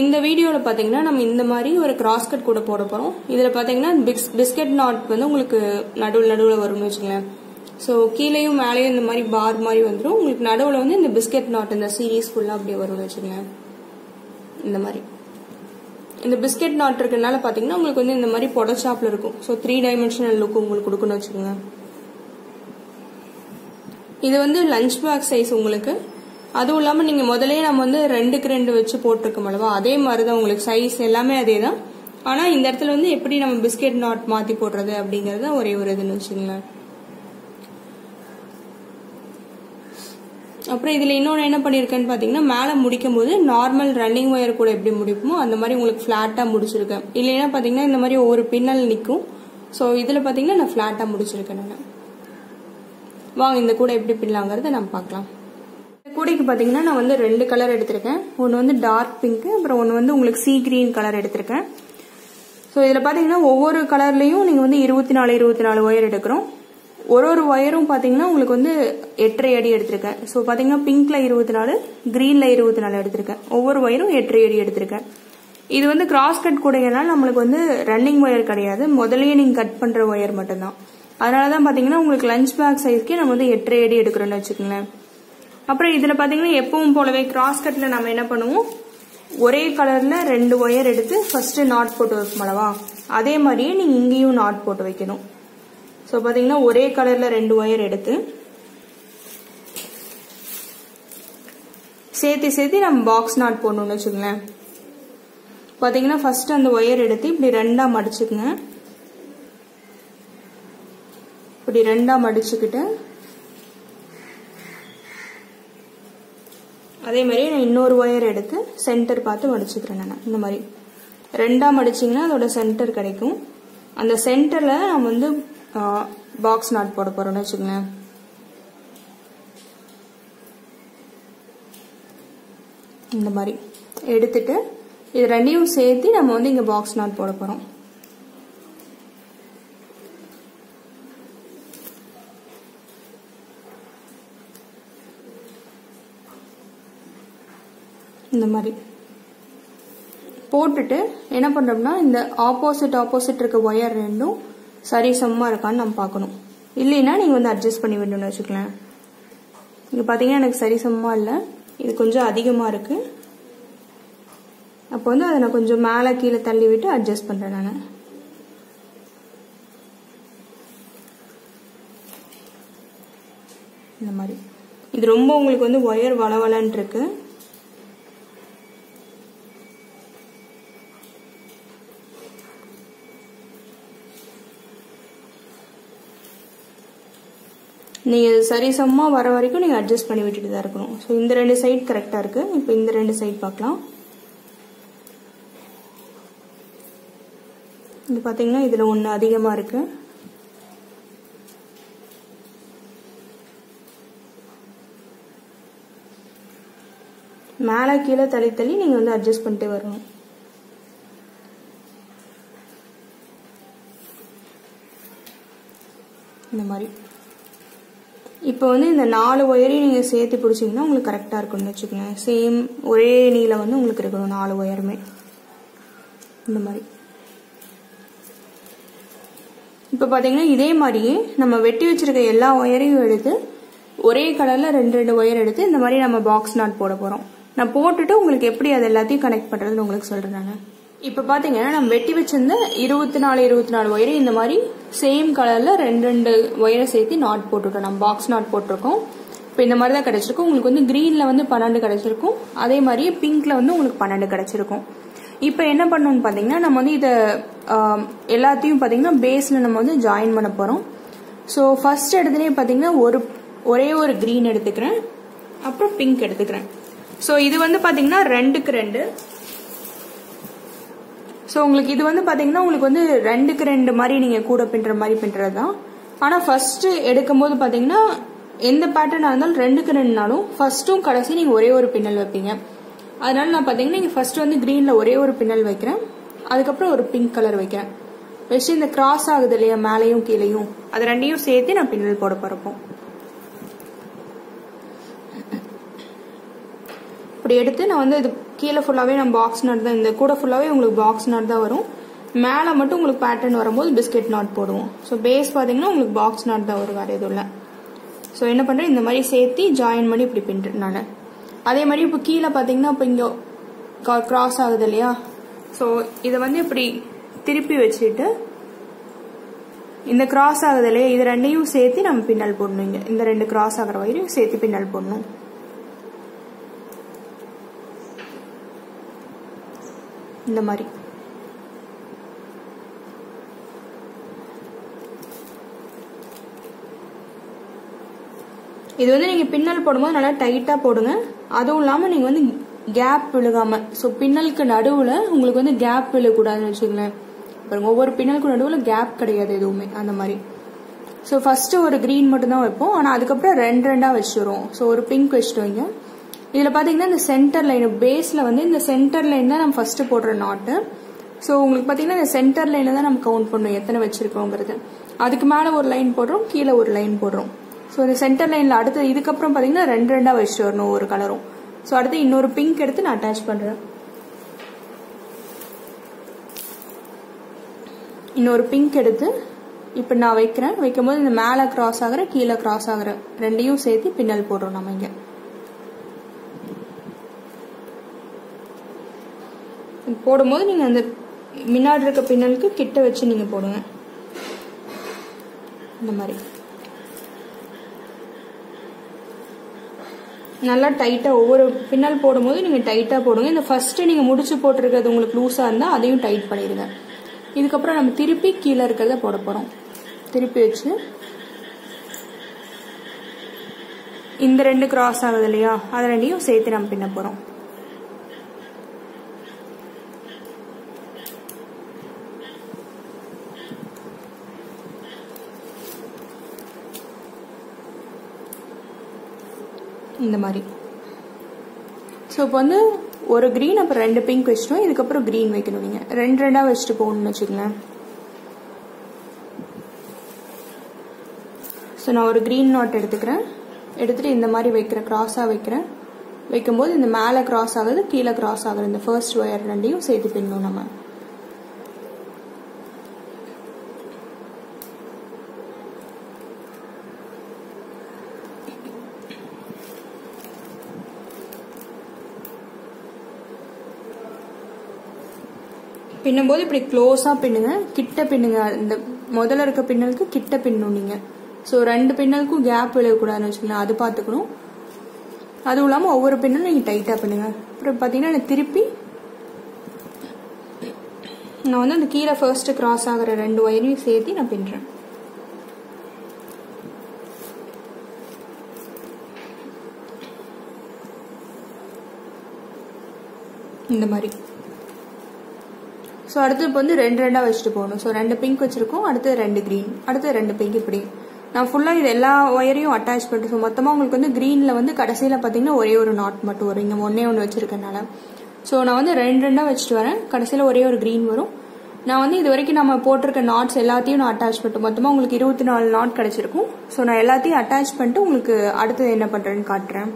இந்த வீடியோவில் பார்த்தீங்கன்னா நம்ம இந்த மாதிரி ஒரு கிராஸ் கட் கூட போட போகிறோம் இதில் பார்த்தீங்கன்னா பிஸ் பிஸ்கட் நாட் வந்து உங்களுக்கு நடுவில் நடுவில் வரும்னு வச்சுங்களேன் ஸோ கீழேயும் மேலேயும் இந்த மாதிரி பார் மாதிரி வந்துடும் உங்களுக்கு நடுவில் வந்து இந்த பிஸ்கட் நாட் இந்த சீரீஸ் ஃபுல்லாக அப்படியே வரும்னு வச்சுக்கோங்களேன். இந்த மாதிரி. இந்த பிஸ்கட் நாட் இருக்கிறதுனால பார்த்தீங்கன்னா உங்களுக்கு வந்து இந்த மாதிரி பொடச்சாப்பில் ஷாப்பில் இருக்கும். ஸோ த்ரீ டைமென்ஷனல் லுக் உங்களுக்கு கொடுக்கணும்னு வச்சுக்கோங்க. இது வந்து லஞ்ச் பேக் சைஸ் உங்களுக்கு. அதுவும் இல்லாமல் நீங்கள் முதலே நம்ம வந்து ரெண்டுக்கு ரெண்டு வச்சு போட்டிருக்கோம் அல்லவா? அதே மாதிரி தான் உங்களுக்கு சைஸ் எல்லாமே அதே தான் ஆனால் இந்த இடத்துல வந்து எப்படி நம்ம பிஸ்கெட் நாட் மாற்றி போடுறது அப்படிங்கிறது ஒரே ஒரு இதுன்னு வச்சுங்களேன் அப்புறம் இதில் இன்னொன்று என்ன பண்ணியிருக்கேன்னு பார்த்தீங்கன்னா மேலே முடிக்கும் போது நார்மல் ரன்னிங் ஒயர் கூட எப்படி முடிப்போமோ அந்த மாதிரி உங்களுக்கு ஃப்ளாட்டாக முடிச்சிருக்கேன். இல்லைன்னா பார்த்தீங்கன்னா இந்த மாதிரி ஒவ்வொரு பின்னல் நிற்கும் ஸோ இதில் பார்த்தீங்கன்னா நான் ஃப்ளாட்டாக முடிச்சிருக்கேன் நான். வாங்க இந்த கூட எப்படி பின்னலாங்கிறத நம்ம பார்க்கலாம். கூடைக்கு பார்த்தீங்கன்னா நான் வந்து ரெண்டு கலர் எடுத்திருக்கேன். ஒன்று வந்து டார்க் பிங்க் அப்புறம் ஒன்று வந்து உங்களுக்கு சீ கிரீன் கலர் எடுத்திருக்கேன். ஸோ இதில் பார்த்தீங்கன்னா ஒவ்வொரு கலர்லேயும் நீங்கள் வந்து இருபத்தி நாலு இருபத்தி நாலு ஒயர் எடுக்கிறோம். ஒரு ஒரு ஒயரும் பார்த்தீங்கன்னா உங்களுக்கு வந்து எட்டரை அடி எடுத்திருக்கேன். ஸோ பார்த்தீங்கன்னா பிங்க்ல இருபத்தி நாலு க்ரீனில் இருபத்தி நாலு எடுத்திருக்கேன். ஒவ்வொரு ஒயரும் எட்டரை அடி எடுத்திருக்கேன். இது வந்து கிராஸ் கட் கூடையனால நம்மளுக்கு வந்து ரன்னிங் ஒயர் கிடையாது. முதல்லயே நீங்கள் கட் பண்ணுற ஒயர் மட்டும்தான். அதனால தான் பார்த்தீங்கன்னா உங்களுக்கு லஞ்ச் பேக் சைஸ்க்கே நம்ம வந்து எட்டரை அடி எடுக்கிறோம்னு வச்சுக்கோங்களேன். அப்புறம் இதில் பார்த்தீங்கன்னா எப்பவும் போலவே கிராஸ் கட்டில் நம்ம என்ன பண்ணுவோம்? ஒரே கலரில் ரெண்டு ஒயர் எடுத்து ஃபர்ஸ்ட் நாட் போட்டு வைப்போம் அல்லவா? அதே மாதிரியே நீங்கள் இங்கேயும் நாட் போட்டு வைக்கணும். ஸோ பார்த்தீங்கன்னா ஒரே கலரில் ரெண்டு ஒயர் எடுத்து சேர்த்து சேர்த்து நம்ம பாக்ஸ் நாட் போடணும்னு வச்சுக்கோங்களேன். பார்த்தீங்கன்னா ஃபர்ஸ்ட் அந்த ஒயர் எடுத்து இப்படி ரெண்டாக மடிச்சுக்குங்க. இப்படி ரெண்டாக மடிச்சுக்கிட்டு அதே மாதிரி நான் இன்னொரு ஒயர் எடுத்து சென்டர் பார்த்து மடிச்சுக்கிறேன் நான். இந்த மாதிரி. ரெண்டாக மடிச்சிங்கன்னா அதோட சென்டர் கிடைக்கும். அந்த சென்டரில் நம்ம வந்து பாக்ஸ் நாட் போட போகிறோம்னு வச்சுக்கோங்களேன். இந்த மாதிரி. எடுத்துட்டு இது ரெண்டையும் சேர்த்து நம்ம வந்து இங்கே பாக்ஸ் நாட் போட போகிறோம் இந்த மாதிரி. போட்டுட்டு என்ன பண்ணுறோம்னா இந்த ஆப்போசிட் ஆப்போசிட் இருக்க ஒயர் ரெண்டும் சரி சமமாக இருக்கான்னு நம்ம பார்க்கணும். இல்லைன்னா நீங்கள் வந்து அட்ஜஸ்ட் பண்ணி விடணும்னு வச்சுக்கலாம் இங்கே பார்த்தீங்கன்னா எனக்கு சரிசமமாக இல்லை. இது கொஞ்சம் அதிகமாக இருக்குது அப்போ வந்து அதை நான் கொஞ்சம் மேலே கீழே தள்ளி விட்டு அட்ஜஸ்ட் பண்ணுறேன் நான். இந்த மாதிரி. இது ரொம்ப உங்களுக்கு வந்து ஒயர் வளவலன்னு இருக்கு. நீங்கள் சரிசமமாக வர வரைக்கும் நீங்கள் அட்ஜஸ்ட் பண்ணி விட்டுட்டு தான் இருக்கணும். ஸோ இந்த ரெண்டு சைட் கரெக்டாக இருக்குது இப்போ இந்த ரெண்டு சைட் பார்க்கலாம். இது பார்த்தீங்கன்னா இதில் ஒன்று அதிகமாக இருக்குது மேலே கீழே தள்ளி தள்ளி நீங்கள் வந்து அட்ஜஸ்ட் பண்ணிட்டு வரணும். இந்த மாதிரி. இப்போ வந்து இந்த நாலு ஒயரையும் நீங்கள் சேர்த்து பிடிச்சிங்கன்னா உங்களுக்கு கரெக்டாக இருக்கும்னு வச்சுக்கோங்க. சேம் ஒரே நீளம் வந்து உங்களுக்கு இருக்கணும் நாலு ஒயருமே. இந்த மாதிரி. இப்போ பார்த்தீங்கன்னா இதே மாதிரியே நம்ம வெட்டி வச்சிருக்க எல்லா ஒயரையும் எடுத்து ஒரே கலரில் ரெண்டு ரெண்டு ஒயர் எடுத்து இந்த மாதிரி நம்ம பாக்ஸ் நாட் போட போகிறோம் நான் போட்டுட்டு உங்களுக்கு எப்படி அது எல்லாத்தையும் கனெக்ட் பண்ணுறதுன்னு உங்களுக்கு சொல்கிறேன் நான். இப்போ பார்த்தீங்கன்னா நம்ம வெட்டி வச்சிருந்த இருபத்தி நாலு இருபத்தி நாலு ஒயரு இந்த மாதிரி சேம் கலரில் ரெண்டு ரெண்டு ஒயரை சேர்த்து நாட் போட்டுருக்கோம் நம்ம பாக்ஸ் நாட் போட்டிருக்கோம். இப்போ இந்த மாதிரி தான் கிடச்சிருக்கும். உங்களுக்கு வந்து க்ரீனில் வந்து பன்னெண்டு கிடச்சிருக்கும். அதே மாதிரி பிங்க்கில் வந்து உங்களுக்கு பன்னெண்டு கிடச்சிருக்கும். இப்போ என்ன பண்ணணும்னு பார்த்தீங்கன்னா நம்ம வந்து இதை எல்லாத்தையும் பார்த்தீங்கன்னா பேஸில் நம்ம வந்து ஜாயின் பண்ண போகிறோம் ஸோ ஃபர்ஸ்ட் இடத்துலேயே பார்த்தீங்கன்னா ஒரு ஒரே ஒரு க்ரீன் எடுத்துக்கிறேன். அப்புறம் பிங்க் எடுத்துக்கிறேன். ஸோ இது வந்து பார்த்தீங்கன்னா ரெண்டுக்கு ரெண்டு. ஸோ உங்களுக்கு இது வந்து பார்த்தீங்கன்னா உங்களுக்கு வந்து ரெண்டுக்கு ரெண்டு மாதிரி நீங்கள் கூட பின்னுற மாதிரி பின்னுறது தான் ஆனால் ஃபர்ஸ்ட் எடுக்கும் போது பார்த்தீங்கன்னா எந்த பேட்டர்னாக இருந்தாலும் ரெண்டுக்கு ரெண்டுனாலும் ஃபர்ஸ்ட்டும் கடைசி நீங்கள் ஒரே ஒரு பின்னல் வைப்பீங்க. அதனால நான் பார்த்தீங்கன்னா நீங்கள் ஃபர்ஸ்ட் வந்து க்ரீனில் ஒரே ஒரு பின்னல் வைக்கிறேன். அதுக்கப்புறம் ஒரு பிங்க் கலர் வைக்கிறேன். வச்சு இந்த கிராஸ் ஆகுது இல்லையா மேலேயும் கீழேயும் அது ரெண்டையும் சேர்த்து நான் பின்னல் போட போகிறப்போம் இப்படி எடுத்து நான் வந்து இது கீழே ஃபுல்லாகவே நம்ம பாக்ஸ் நாட் தான் இந்த கூட ஃபுல்லாகவே உங்களுக்கு பாக்ஸ் நாட் தான் வரும். மேலே மட்டும் உங்களுக்கு பேட்டர்ன் வரும்போது பிஸ்கெட் நாட் போடுவோம். ஸோ பேஸ் பார்த்தீங்கன்னா உங்களுக்கு பாக்ஸ் நாட் தான் வரும் வேறு எதுவும் இல்லை. ஸோ என்ன பண்ணுறேன் இந்த மாதிரி சேர்த்து ஜாயின் பண்ணி இப்படி பின்னுறேன் நான். அதே மாதிரி இப்போ கீழே பார்த்தீங்கன்னா இப்போ இங்கே கிராஸ் ஆகுது இல்லையா? ஸோ இதை வந்து இப்படி திருப்பி வச்சுட்டு இந்த கிராஸ் ஆகுது இல்லையா? இது ரெண்டையும் சேர்த்து நம்ம பின்னல் போடணும் இந்த ரெண்டு கிராஸ் ஆகிற வயிறையும் சேர்த்து பின்னல் போடணும். இந்த மாதிரி. இது வந்து நீங்க பின்னல் போடும்போது நல்லா டைட்டா போடுங்க. அதுவும் இல்லாம நீங்க வந்து கேப் விழுகாம ஸோ பின்னலுக்கு நடுவுல உங்களுக்கு வந்து கேப் விழக்கூடாதுன்னு வச்சுக்கோங்களேன். பாருங்க ஒவ்வொரு பின்னலுக்கு நடுவுல கேப் கிடையாது எதுவுமே அந்த மாதிரி. ஸோ ஃபர்ஸ்ட் ஒரு கிரீன் மட்டும் தான் வைப்போம். ஆனால் அதுக்கப்புறம் ரெண்டு ரெண்டா வச்சுருவோம். ஸோ ஒரு பிங்க் வச்சுட்டு வைங்க. இதில் பார்த்தீங்கன்னா இந்த சென்டர் லைன் பேஸில் வந்து இந்த சென்டர் லைன் தான் நம்ம ஃபஸ்ட்டு போடுற நாட்டு ஸோ உங்களுக்கு பார்த்தீங்கன்னா இந்த சென்டர் லைனில் தான் நம்ம கவுண்ட் பண்ணும் எத்தனை வச்சுருக்கோங்கிறது. அதுக்கு மேலே ஒரு லைன் போடுறோம் கீழே ஒரு லைன் போடுறோம். ஸோ இந்த சென்டர் லைனில் அடுத்து இதுக்கப்புறம் பார்த்தீங்கன்னா ரெண்டு ரெண்டாக வச்சுட்டு வரணும் ஒரு கலரும் ஸோ அடுத்து இன்னொரு பிங்க் எடுத்து நான் அட்டாச் பண்ணுறேன் இன்னொரு பிங்க் எடுத்து இப்போ நான் வைக்கிறேன். வைக்கும்போது இந்த மேலே கிராஸ் ஆகிற கீழே கிராஸ் ஆகிற ரெண்டையும் சேர்த்து பின்னல் போடுறோம் நம்ம இங்கே. போடும்போது நீங்கள் அந்த முன்னாடி இருக்க பின்னலுக்கு கிட்ட வச்சு நீங்கள் போடுங்க. இந்த மாதிரி. நல்லா டைட்டாக ஒவ்வொரு பின்னல் போடும்போது நீங்கள் டைட்டாக போடுங்க. இந்த ஃபஸ்ட்டு நீங்கள் முடிச்சு போட்டிருக்கிறது உங்களுக்கு லூஸாக இருந்தால் அதையும் டைட் பண்ணிடுங்க. இதுக்கப்புறம் நம்ம திருப்பி கீழே இருக்கிறத போட போகிறோம் திருப்பி வச்சு இந்த ரெண்டு கிராஸ் ஆகுது இல்லையா? அது ரெண்டையும் சேர்த்து நம்ம பின்ன போகிறோம் இந்த மாதிரி. ஸோ இப்போ வந்து ஒரு க்ரீன் அப்புறம் ரெண்டு பிங்க் வச்சிட்டோம். இதுக்கப்புறம் க்ரீன் வைக்கணும் நீங்கள் ரெண்டு ரெண்டாக வச்சுட்டு போகணும்னு வச்சுக்கங்களேன். ஸோ நான் ஒரு க்ரீன் நாட் எடுத்துக்கிறேன். எடுத்துகிட்டு இந்த மாதிரி வைக்கிற க்ராஸாக வைக்கிறேன் வைக்கும்போது இந்த மேலே கிராஸ் ஆகுது கீழே கிராஸ் ஆகுது. இந்த ஃபர்ஸ்ட் ஒயர் ரெண்டையும் சேர்த்து பின்னும் நம்ம. பின்னும்போது இப்படி க்ளோஸாக பின்னுங்க. கிட்ட பின்னுங்க. இந்த முதல்ல இருக்க பின்னலுக்கு கிட்ட பின்னணும் நீங்கள் ஸோ ரெண்டு பின்னலுக்கும் கேப் விழக்கூடாதுன்னு வச்சுக்கலாம் அது பார்த்துக்கணும். அதுவும் இல்லாமல் ஒவ்வொரு பின்னலும் நீங்கள் டைட்டாக பின்னுங்க. அப்புறம் பார்த்தீங்கன்னா எனக்கு திருப்பி நான் வந்து அந்த கீழே ஃபர்ஸ்ட் கிராஸ் ஆகிற ரெண்டு ஒயரையும் சேர்த்து நான் பின்னுறேன். இந்த மாதிரி. ஸோ அடுத்து இப்போ வந்து ரெண்டு ரெண்டாக வச்சுட்டு போகணும். ஸோ ரெண்டு பிங்க் வச்சுருக்கோம். அடுத்து ரெண்டு க்ரீன் அடுத்து ரெண்டு பிங்க் இப்படி. நான் ஃபுல்லாக இது எல்லா ஒயரையும் அட்டாச் பண்ணிட்டு ஸோ மொத்தமாக உங்களுக்கு வந்து க்ரீனில் வந்து கடைசியில் பார்த்தீங்கன்னா ஒரே ஒரு நாட் மட்டும் வரும். இங்கே ஒன்றே ஒன்று வச்சுருக்கனால ஸோ நான் வந்து ரெண்டு ரெண்டாக வச்சுட்டு வரேன். கடைசியில் ஒரே ஒரு க்ரீன் வரும். நான் வந்து இது வரைக்கும் நம்ம போட்டிருக்க நாட்ஸ் எல்லாத்தையும் நான் அட்டாச் பண்ணிட்டு மொத்தமாக உங்களுக்கு இருபத்தி நாலு நாட் கிடச்சிருக்கும். ஸோ நான் எல்லாத்தையும் அட்டாச் பண்ணிட்டு உங்களுக்கு அடுத்தது என்ன பண்ணுறேன்னு காட்டுறேன்.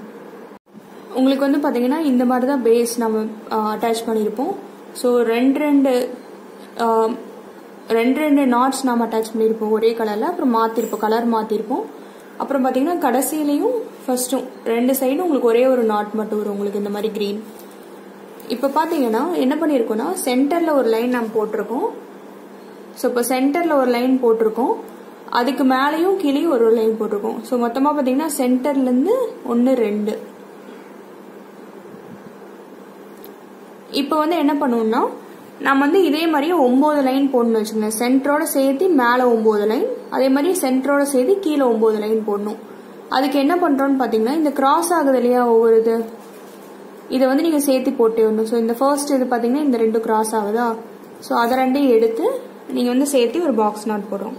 உங்களுக்கு வந்து பார்த்தீங்கன்னா இந்த மாதிரி தான் பேஸ் நம்ம அட்டாச் பண்ணியிருப்போம். ஸோ ரெண்டு ரெண்டு ரெண்டு ரெண்டு நாட்ஸ் நாம் அட்டாச் பண்ணியிருப்போம். ஒரே கலரில் அப்புறம் மாற்றிருப்போம் கலர் மாற்றிருப்போம் அப்புறம் பார்த்தீங்கன்னா கடைசியிலையும் ஃபர்ஸ்ட்டும் ரெண்டு சைடும் உங்களுக்கு ஒரே ஒரு நாட் மட்டும் வரும். உங்களுக்கு இந்த மாதிரி க்ரீன் இப்போ பார்த்தீங்கன்னா என்ன பண்ணியிருக்கோம்னா சென்டரில் ஒரு லைன் நம்ம போட்டிருக்கோம். ஸோ இப்போ சென்டரில் ஒரு லைன் போட்டிருக்கோம். அதுக்கு மேலேயும் கீழேயும் ஒரு லைன் போட்டிருக்கோம். ஸோ மொத்தமாக பார்த்தீங்கன்னா சென்டர்லேருந்து ஒன்று ரெண்டு. இப்போ வந்து என்ன பண்ணுவோம்னா நம்ம வந்து இதே மாதிரியே ஒம்பது லைன் போடணும் வச்சுக்கோங்க. சென்டரோட சேர்த்து மேலே ஒம்பது லைன் அதே மாதிரி சென்டரோட சேர்த்து கீழே ஒம்பது லைன் போடணும். அதுக்கு என்ன பண்ணுறோன்னு பார்த்தீங்கன்னா இந்த கிராஸ் ஆகுது இல்லையா ஒவ்வொரு இது? இதை வந்து நீங்கள் சேர்த்து போட்டே வரணும். ஸோ இந்த ஃபர்ஸ்ட் இது பார்த்தீங்கன்னா இந்த ரெண்டு கிராஸ் ஆகுதா? ஸோ அதை ரெண்டையும் எடுத்து நீங்கள் வந்து சேர்த்து ஒரு பாக்ஸ் நாட் போடுறோம்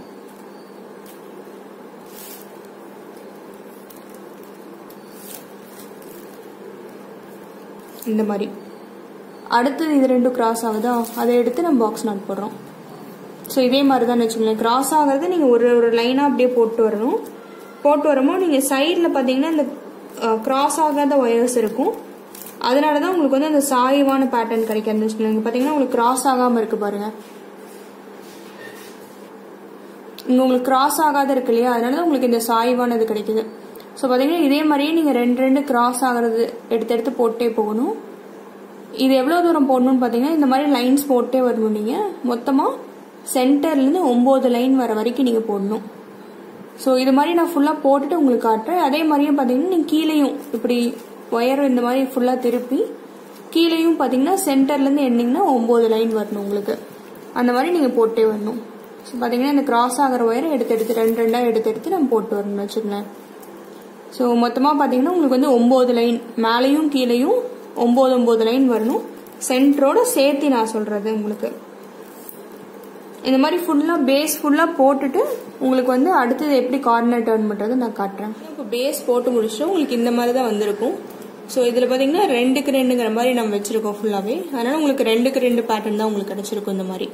இந்த மாதிரி. அடுத்தது இது ரெண்டும் கிராஸ் ஆகுதா? அதை எடுத்து நம்ம பாக்ஸ் நாட் போடுறோம். ஸோ இதே மாதிரி தான் வச்சுக்கோங்களேன். கிராஸ் ஆகிறது நீங்கள் ஒரு ஒரு லைனாக அப்படியே போட்டு வரணும். போட்டு வரமோ நீங்கள் சைடில் பார்த்தீங்கன்னா இந்த கிராஸ் ஆகாத ஒயர்ஸ் இருக்கும். அதனால தான் உங்களுக்கு வந்து அந்த சாய்வான பேட்டர்ன் கிடைக்காதுன்னு வச்சுக்கோங்க பார்த்தீங்கன்னா உங்களுக்கு கிராஸ் ஆகாமல் இருக்கு பாருங்க. இங்கே உங்களுக்கு கிராஸ் ஆகாத இருக்கு இல்லையா? அதனால தான் உங்களுக்கு இந்த சாய்வானது கிடைக்குது. ஸோ பார்த்தீங்கன்னா இதே மாதிரியே நீங்கள் ரெண்டு ரெண்டு கிராஸ் ஆகிறது எடுத்து எடுத்து போட்டே போகணும். இது எவ்வளோ தூரம் போடணும்னு பார்த்தீங்கன்னா இந்த மாதிரி லைன்ஸ் போட்டே வரணும் நீங்கள் மொத்தமாக சென்டர்லேருந்து ஒம்பது லைன் வர வரைக்கும் நீங்கள் போடணும். ஸோ இது மாதிரி நான் ஃபுல்லாக போட்டுட்டு உங்களுக்கு காட்டுறேன். அதே மாதிரியும் பார்த்தீங்கன்னா நீங்கள் கீழேயும் இப்படி ஒயர் இந்த மாதிரி ஃபுல்லாக திருப்பி கீழேயும் பார்த்தீங்கன்னா சென்டர்லேருந்து எண்ணிங்கன்னா ஒம்பது லைன் வரணும் உங்களுக்கு. அந்த மாதிரி நீங்கள் போட்டே வரணும். ஸோ பார்த்தீங்கன்னா இந்த கிராஸ் ஆகிற ஒயரை எடுத்து எடுத்து ரெண்டு ரெண்டாக எடுத்து எடுத்து நம்ம போட்டு வரணும்னு வச்சுக்கோங்களேன். ஸோ மொத்தமாக பார்த்தீங்கன்னா உங்களுக்கு வந்து ஒம்பது லைன் மேலேயும் கீழேயும் ஒம்பது ஒம்பது லைன் வரணும். சென்டரோட சேர்த்து நான் சொல்கிறது உங்களுக்கு. இந்த மாதிரி ஃபுல்லாக பேஸ் ஃபுல்லாக போட்டுட்டு உங்களுக்கு வந்து அடுத்தது எப்படி கார்னர் டர்ன் பண்ணுறது நான் காட்டுறேன். இப்போ பேஸ் போட்டு முடிச்சுட்டு உங்களுக்கு இந்த மாதிரி தான் வந்திருக்கும். ஸோ இதில் பார்த்தீங்கன்னா ரெண்டுக்கு ரெண்டுங்கிற மாதிரி நம்ம வச்சுருக்கோம் ஃபுல்லாகவே அதனால் உங்களுக்கு ரெண்டுக்கு ரெண்டு பேட்டர்ன் தான் உங்களுக்கு கிடச்சிருக்கும் இந்த மாதிரி.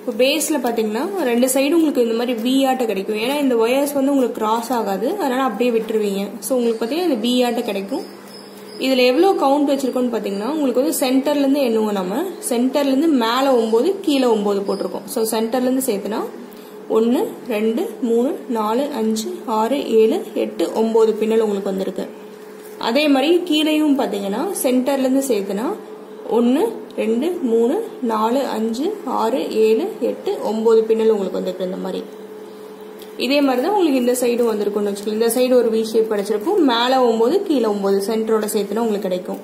இப்போ பேஸில் பார்த்தீங்கன்னா ரெண்டு சைடும் உங்களுக்கு இந்த மாதிரி வி ஆட்டை கிடைக்கும். ஏன்னா இந்த ஒயர்ஸ் வந்து உங்களுக்கு கிராஸ் ஆகாது. அதனால் அப்படியே விட்டுருவீங்க. ஸோ உங்களுக்கு பார்த்தீங்கன்னா இந்த வி ஆட்டை கிடைக்கும். இதில் எவ்வளோ கவுண்ட் வச்சுருக்கோன்னு பார்த்தீங்கன்னா உங்களுக்கு வந்து சென்டர்லேருந்து எண்ணுவோம் நம்ம. சென்டர்லேருந்து மேலே ஒம்பது கீழே ஒம்பது போட்டிருக்கோம். ஸோ சென்டர்லேருந்து சேர்த்துனா ஒன்று ரெண்டு மூணு நாலு அஞ்சு ஆறு ஏழு எட்டு ஒம்பது பின்னல் உங்களுக்கு வந்திருக்கு. அதே மாதிரி கீழேயும் பார்த்தீங்கன்னா சென்டர்லேருந்து சேர்த்துனா ஒன்று ரெண்டு மூணு நாலு அஞ்சு ஆறு ஏழு எட்டு ஒம்பது பின்னல் உங்களுக்கு வந்திருக்கு இந்த மாதிரி. இதே மாதிரி தான் உங்களுக்கு இந்த சைடும் வந்திருக்கும்னு வச்சுக்கோங்க. இந்த சைடு ஒரு வி ஷேப் கிடைச்சிருக்கும். மேலே ஒம்பது கீழே ஒம்பது சென்டரோட சேர்த்துனா உங்களுக்கு கிடைக்கும்.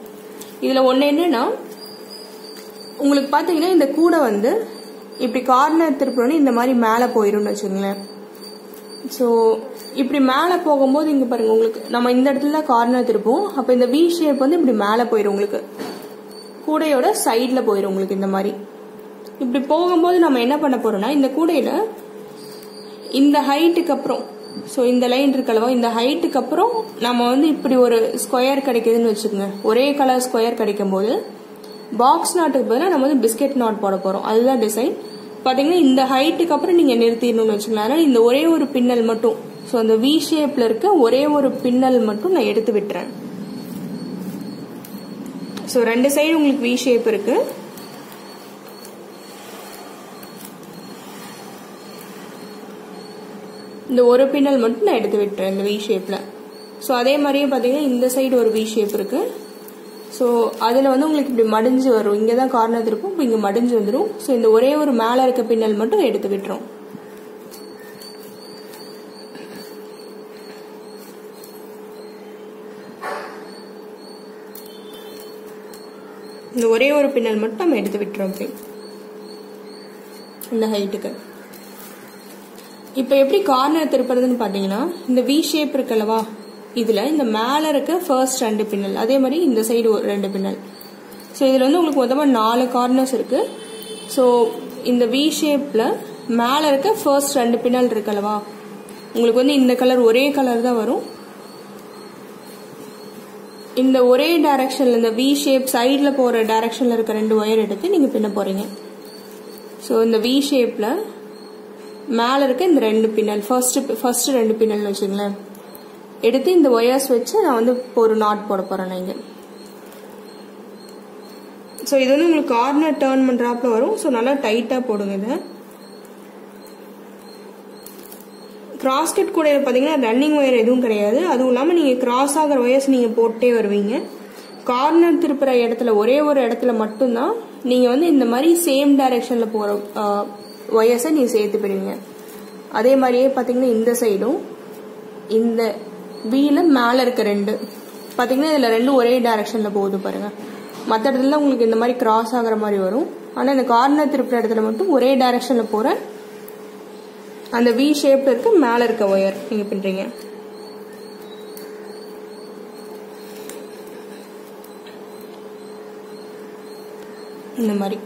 இதில் ஒன்று என்னன்னா உங்களுக்கு பார்த்தீங்கன்னா இந்த கூடை வந்து இப்படி கார்னர் திருப்பினோன்னு இந்த மாதிரி மேலே போயிடும்னு வச்சுங்களேன் ஸோ இப்படி மேலே போகும்போது இங்கே பாருங்க உங்களுக்கு நம்ம இந்த இடத்துல தான் கார்னர் திருப்போம் அப்போ இந்த வி ஷேப் வந்து இப்படி மேலே போயிடும் உங்களுக்கு. கூடையோட சைடில் போயிடும் உங்களுக்கு இந்த மாதிரி. இப்படி போகும்போது நம்ம என்ன பண்ண போறோம்னா இந்த கூடையில இந்த ஹைட்டுக்கு அப்புறம். ஸோ இந்த லைன் இருக்கலவா இந்த ஹைட்டுக்கு அப்புறம் நம்ம வந்து இப்படி ஒரு ஸ்கொயர் கிடைக்குதுன்னு வச்சுக்கோங்க. ஒரே கலர் ஸ்கொயர் கிடைக்கும் போது பாக்ஸ் நாட்டுக்கு பதிலாக நம்ம வந்து பிஸ்கெட் நாட் போட போகிறோம் அதுதான் டிசைன் பார்த்தீங்கன்னா இந்த ஹைட்டுக்கு அப்புறம் நீங்கள் நிறுத்திடணும்னு வச்சுக்கலாம் இந்த ஒரே ஒரு பின்னல் மட்டும். ஸோ அந்த வி ஷேப்பில் இருக்க ஒரே ஒரு பின்னல் மட்டும் நான் எடுத்து விட்டுறேன். ஸோ ரெண்டு சைடு உங்களுக்கு வி ஷேப் இருக்குது இந்த ஒரு பின்னல் மட்டும் நான் எடுத்து விட்டுறேன் இந்த வி ஷேப்பில் ஸோ அதே மாதிரியே பார்த்தீங்கன்னா இந்த சைடு ஒரு வி ஷேப் இருக்குது ஸோ அதில் வந்து உங்களுக்கு இப்படி மடிஞ்சு வரும். இங்கே தான் கார்னர் இருக்கும். இப்போ இங்கே மடிஞ்சு வந்துடும் ஸோ இந்த ஒரே ஒரு மேலே இருக்க பின்னல் மட்டும் எடுத்து விட்டுரும். இந்த ஒரே ஒரு பின்னல் மட்டும் நம்ம எடுத்து விட்டுறோம் அப்படி இந்த ஹைட்டுக்கு இப்போ எப்படி கார்னர் திருப்புறதுன்னு பார்த்தீங்கன்னா இந்த வி ஷேப் இருக்குல்லவா இதில் இந்த மேலே இருக்க ஃபர்ஸ்ட் ரெண்டு பின்னல். அதே மாதிரி இந்த சைடு ரெண்டு பின்னல். ஸோ இதில் வந்து உங்களுக்கு மொத்தமாக நாலு கார்னர்ஸ் இருக்குது ஸோ இந்த வி ஷேப்பில் மேலே இருக்க ஃபர்ஸ்ட் ரெண்டு பின்னல் இருக்குல்லவா உங்களுக்கு வந்து இந்த கலர் ஒரே கலர் தான் வரும். இந்த ஒரே டைரக்ஷனில் இந்த வி ஷேப் சைடில் போகிற டைரக்ஷனில் இருக்க ரெண்டு ஒயர் எடுத்து நீங்கள் பின்ன போகிறீங்க ஸோ இந்த வி ஷேப்பில் மேலே இருக்க இந்த ரெண்டு பின்னல் ஃபர்ஸ்ட் ஃபர்ஸ்ட் ரெண்டு பின்னல் வச்சுங்களேன் எடுத்து இந்த ஒயர்ஸ் வச்சு நான் வந்து ஒரு நாட் போட போகிறேன் நீங்கள் ஸோ இது வந்து உங்களுக்கு கார்னர் டேர்ன் பண்ணுறாப்புல வரும். ஸோ நல்லா டைட்டாக போடுங்க இதை. கிராஸ்கட் கூட பார்த்தீங்கன்னா ரன்னிங் ஒயர் எதுவும் கிடையாது. அதுவும் இல்லாமல் நீங்கள் கிராஸ் ஆகிற ஒயர்ஸ் நீங்கள் போட்டே வருவீங்க. கார்னர் திருப்புற இடத்துல ஒரே ஒரு இடத்துல மட்டும்தான் நீங்கள் வந்து இந்த மாதிரி சேம் டைரக்ஷனில் போகிற ஒயர்ஸை நீங்கள் சேர்த்து போயிருவீங்க அதே மாதிரியே பார்த்தீங்கன்னா இந்த சைடும் இந்த வீல மேலே இருக்க ரெண்டு. பார்த்தீங்கன்னா இதில் ரெண்டும் ஒரே டைரக்ஷனில் போகுது பாருங்கள் மற்ற இடத்துல உங்களுக்கு இந்த மாதிரி கிராஸ் ஆகிற மாதிரி வரும். ஆனால் இந்த கார்னர் திருப்புற இடத்துல மட்டும் ஒரே டைரக்ஷனில் போகிற அந்த வி ஷேப்பில் இருக்க மேலே இருக்க ஒயர் நீங்கள் பண்ணுறீங்க இந்த மாதிரி.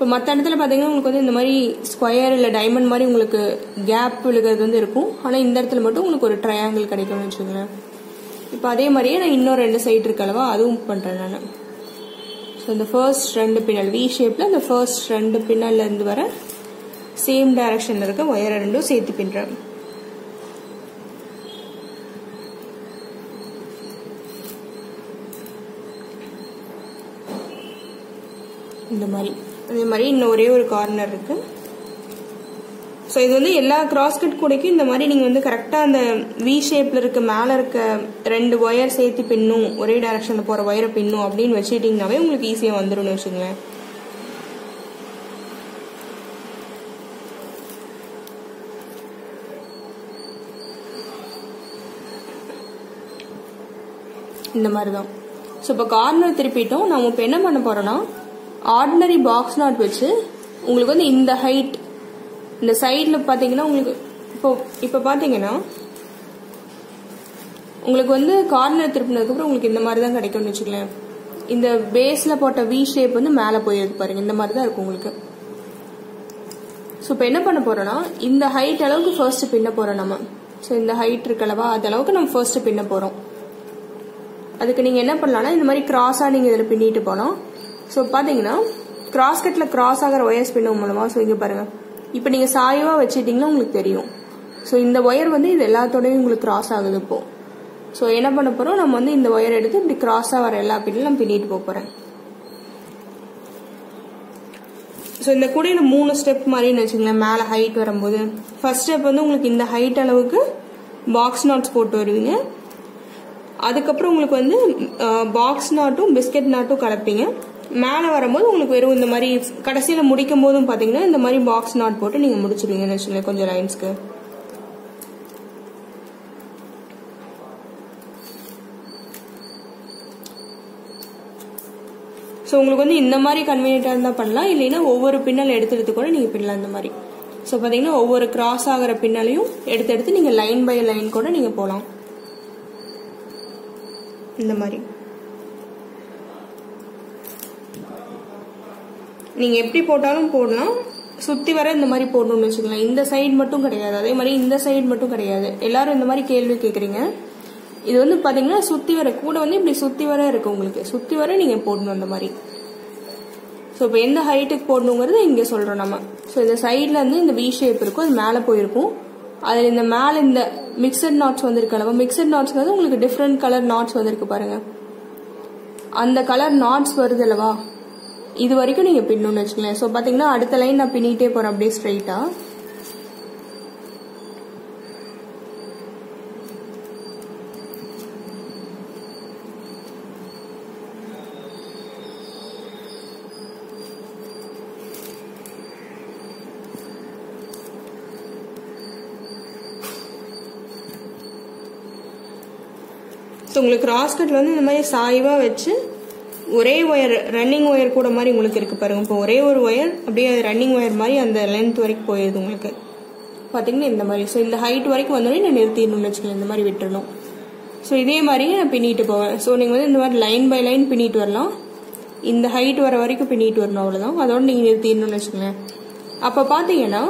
இப்போ மற்ற இடத்துல பார்த்தீங்கன்னா உங்களுக்கு வந்து இந்த மாதிரி ஸ்கொயர் இல்லை டைமண்ட் மாதிரி உங்களுக்கு கேப் விழுகிறது வந்து இருக்கும். ஆனால் இந்த இடத்துல மட்டும் உங்களுக்கு ஒரு ட்ரையாங்கிள் கிடைக்கும்னு வச்சுக்கோங்களேன். இப்போ அதே மாதிரியே நான் இன்னும் ரெண்டு சைடு இருக்கலவா அதுவும் பண்ணுறேன் நான். ஸோ இந்த ஃபர்ஸ்ட் ரெண்டு பின்னல் வி ஷேப்பில் இந்த ஃபர்ஸ்ட் ரெண்டு பின்னல்லேருந்து வர சேம் டைரக்ஷனில் இருக்க ஒயரை ரெண்டும் சேர்த்து பின்னுறேன். இந்த மாதிரி. அதே மாதிரி இன்னும் ஒரே ஒரு கார்னர் இருக்கு. ஸோ இது வந்து எல்லா கிராஸ்கட் கூடைக்கும் இந்த மாதிரி நீங்கள் வந்து கரெக்டாக அந்த வி ஷேப்பில் இருக்க மேலே இருக்க ரெண்டு ஒயர் சேர்த்து பின்னும் ஒரே டைரக்ஷனில் போகிற ஒயரை பின்னும் அப்படின்னு வச்சுட்டிங்கனாவே உங்களுக்கு ஈஸியாக வந்துடும்னு வச்சுங்களேன் இந்த மாதிரி தான் ஸோ இப்போ கார்னர் திருப்பிட்டோம். நம்ம இப்போ என்ன பண்ண போகிறோன்னா ஆர்டினரி பாக்ஸ் நாட் வச்சு உங்களுக்கு வந்து இந்த ஹைட் இந்த சைடில் பார்த்தீங்கன்னா உங்களுக்கு இப்போ இப்போ பார்த்தீங்கன்னா உங்களுக்கு வந்து கார்னர் திருப்பினதுக்கப்புறம் உங்களுக்கு இந்த மாதிரி தான் கிடைக்கும்னு வச்சுக்கலாம் இந்த பேஸில் போட்ட வி ஷேப் வந்து மேலே போயிருக்கு பாருங்க இந்த மாதிரி தான் இருக்கும் உங்களுக்கு. ஸோ இப்போ என்ன பண்ண போறோம்னா இந்த ஹைட் அளவுக்கு ஃபர்ஸ்ட் பின்ன போறோம் நம்ம. ஸோ இந்த ஹைட் இருக்கலவா அது அளவுக்கு நம்ம ஃபர்ஸ்ட் பின்ன போறோம். அதுக்கு நீங்க என்ன பண்ணலாம்னா இந்த மாதிரி கிராஸா நீங்க இதில் பின்னிட்டு போகலாம். ஸோ பார்த்தீங்கன்னா கிராஸ்கட்டில் கிராஸ் ஆகிற ஒயர்ஸ் பின்னும் மூலமாக ஸோ இங்கே பாருங்கள் இப்போ நீங்கள் சாயவாக வச்சுட்டிங்கன்னா உங்களுக்கு தெரியும். ஸோ இந்த ஒயர் வந்து இது எல்லாத்தோடயும் உங்களுக்கு கிராஸ் ஆகுது இப்போ. ஸோ என்ன பண்ண போகிறோம் நம்ம வந்து இந்த ஒயர் எடுத்து இப்படி கிராஸாக வர எல்லா பின்னும் நான் பின்னிட்டு போக போகிறேன் ஸோ இந்த கூடையில் மூணு ஸ்டெப் மாதிரின்னு வச்சுங்களேன் மேலே ஹைட் வரும்போது. ஃபர்ஸ்ட் ஸ்டெப் வந்து உங்களுக்கு இந்த ஹைட் அளவுக்கு பாக்ஸ் நாட்ஸ் போட்டு வருவீங்க. அதுக்கப்புறம் உங்களுக்கு வந்து பாக்ஸ் நாட்டும் பிஸ்கட் நாட்டும் கலப்பீங்க. மேலே வரும்போது உங்களுக்கு வெறும் இந்த மாதிரி கடைசியில் முடிக்கும் போதும் பார்த்தீங்கன்னா இந்த மாதிரி பாக்ஸ் நாட் போட்டு நீங்கள் முடிச்சிருவீங்கன்னு வச்சுக்கோங்க கொஞ்சம் லைன்ஸ்க்கு ஸோ உங்களுக்கு வந்து இந்த மாதிரி கன்வீனியன்ட்டாக இருந்தால் பண்ணலாம். இல்லைன்னா ஒவ்வொரு பின்னல் எடுத்து எடுத்து கூட நீங்கள் பின்னலாம் இந்த மாதிரி. ஸோ பார்த்தீங்கன்னா ஒவ்வொரு கிராஸ் ஆகிற பின்னலையும் எடுத்து எடுத்து நீங்கள் லைன் பை லைன் கூட நீங்கள் போகலாம் இந்த மாதிரி. நீங்க எப்படி போட்டாலும் போடலாம். சுத்தி வர இந்த மாதிரி போடணும்னு வச்சுக்கலாம் இந்த சைடு மட்டும் கிடையாது. அதே மாதிரி இந்த சைடு மட்டும் கிடையாது. எல்லாரும் இந்த மாதிரி கேள்வி கேக்குறீங்க. இது வந்து பாத்தீங்கன்னா சுத்தி வர கூட வந்து இப்படி சுத்தி வர இருக்கு உங்களுக்கு. சுத்தி வர நீங்க போடணும் அந்த மாதிரி. ஸோ இப்போ எந்த ஹைட்டுக்கு போடணுங்கிறது இங்கே சொல்கிறோம் நம்ம. ஸோ இந்த சைடில் வந்து இந்த வி ஷேப் இருக்கும். அது மேலே போயிருக்கும். அதில் இந்த மேலே இந்த மிக்சட் நாட்ஸ் வந்திருக்கு அல்லவா மிக்சட் நாட்ஸ் வந்து உங்களுக்கு டிஃப்ரெண்ட் கலர் நாட்ஸ் வந்திருக்கு பாருங்க. அந்த கலர் நாட்ஸ் வருது அல்லவா? இது வரைக்கும் நீங்க பின்னணும்னு வச்சுக்கலாம் ஸோ பார்த்தீங்கன்னா அடுத்த லைன் நான் பின்னிட்டே போறேன் அப்படியே ஸ்ட்ரைட்டாக ஸோ உங்களுக்கு கிராஸ் வந்து இந்த மாதிரி சாய்வா வச்சு ஒரே ஒயர் ரன்னிங் ஒயர் கூட மாதிரி உங்களுக்கு இருக்கு பாருங்க. இப்போ ஒரே ஒரு ஒயர் அப்படியே ரன்னிங் ஒயர் மாதிரி அந்த லென்த் வரைக்கும் போயிடுது உங்களுக்கு. பார்த்தீங்கன்னா இந்த மாதிரி. ஸோ இந்த ஹைட் வரைக்கும் வந்தோடனே நான் நிறுத்திடணும்னு வச்சுக்கோங்க. இந்த மாதிரி விட்டுடணும் ஸோ இதே மாதிரியே நான் பின்னிட்டு போவேன். ஸோ நீங்கள் வந்து இந்த மாதிரி லைன் பை லைன் பின்னிட்டு வரலாம். இந்த ஹைட் வர வரைக்கும் பின்னிட்டு வரணும். அவ்வளோதான் அதோட நீங்கள் நிறுத்திடணும்னு வச்சுக்கோங்களேன். அப்போ பார்த்தீங்கன்னா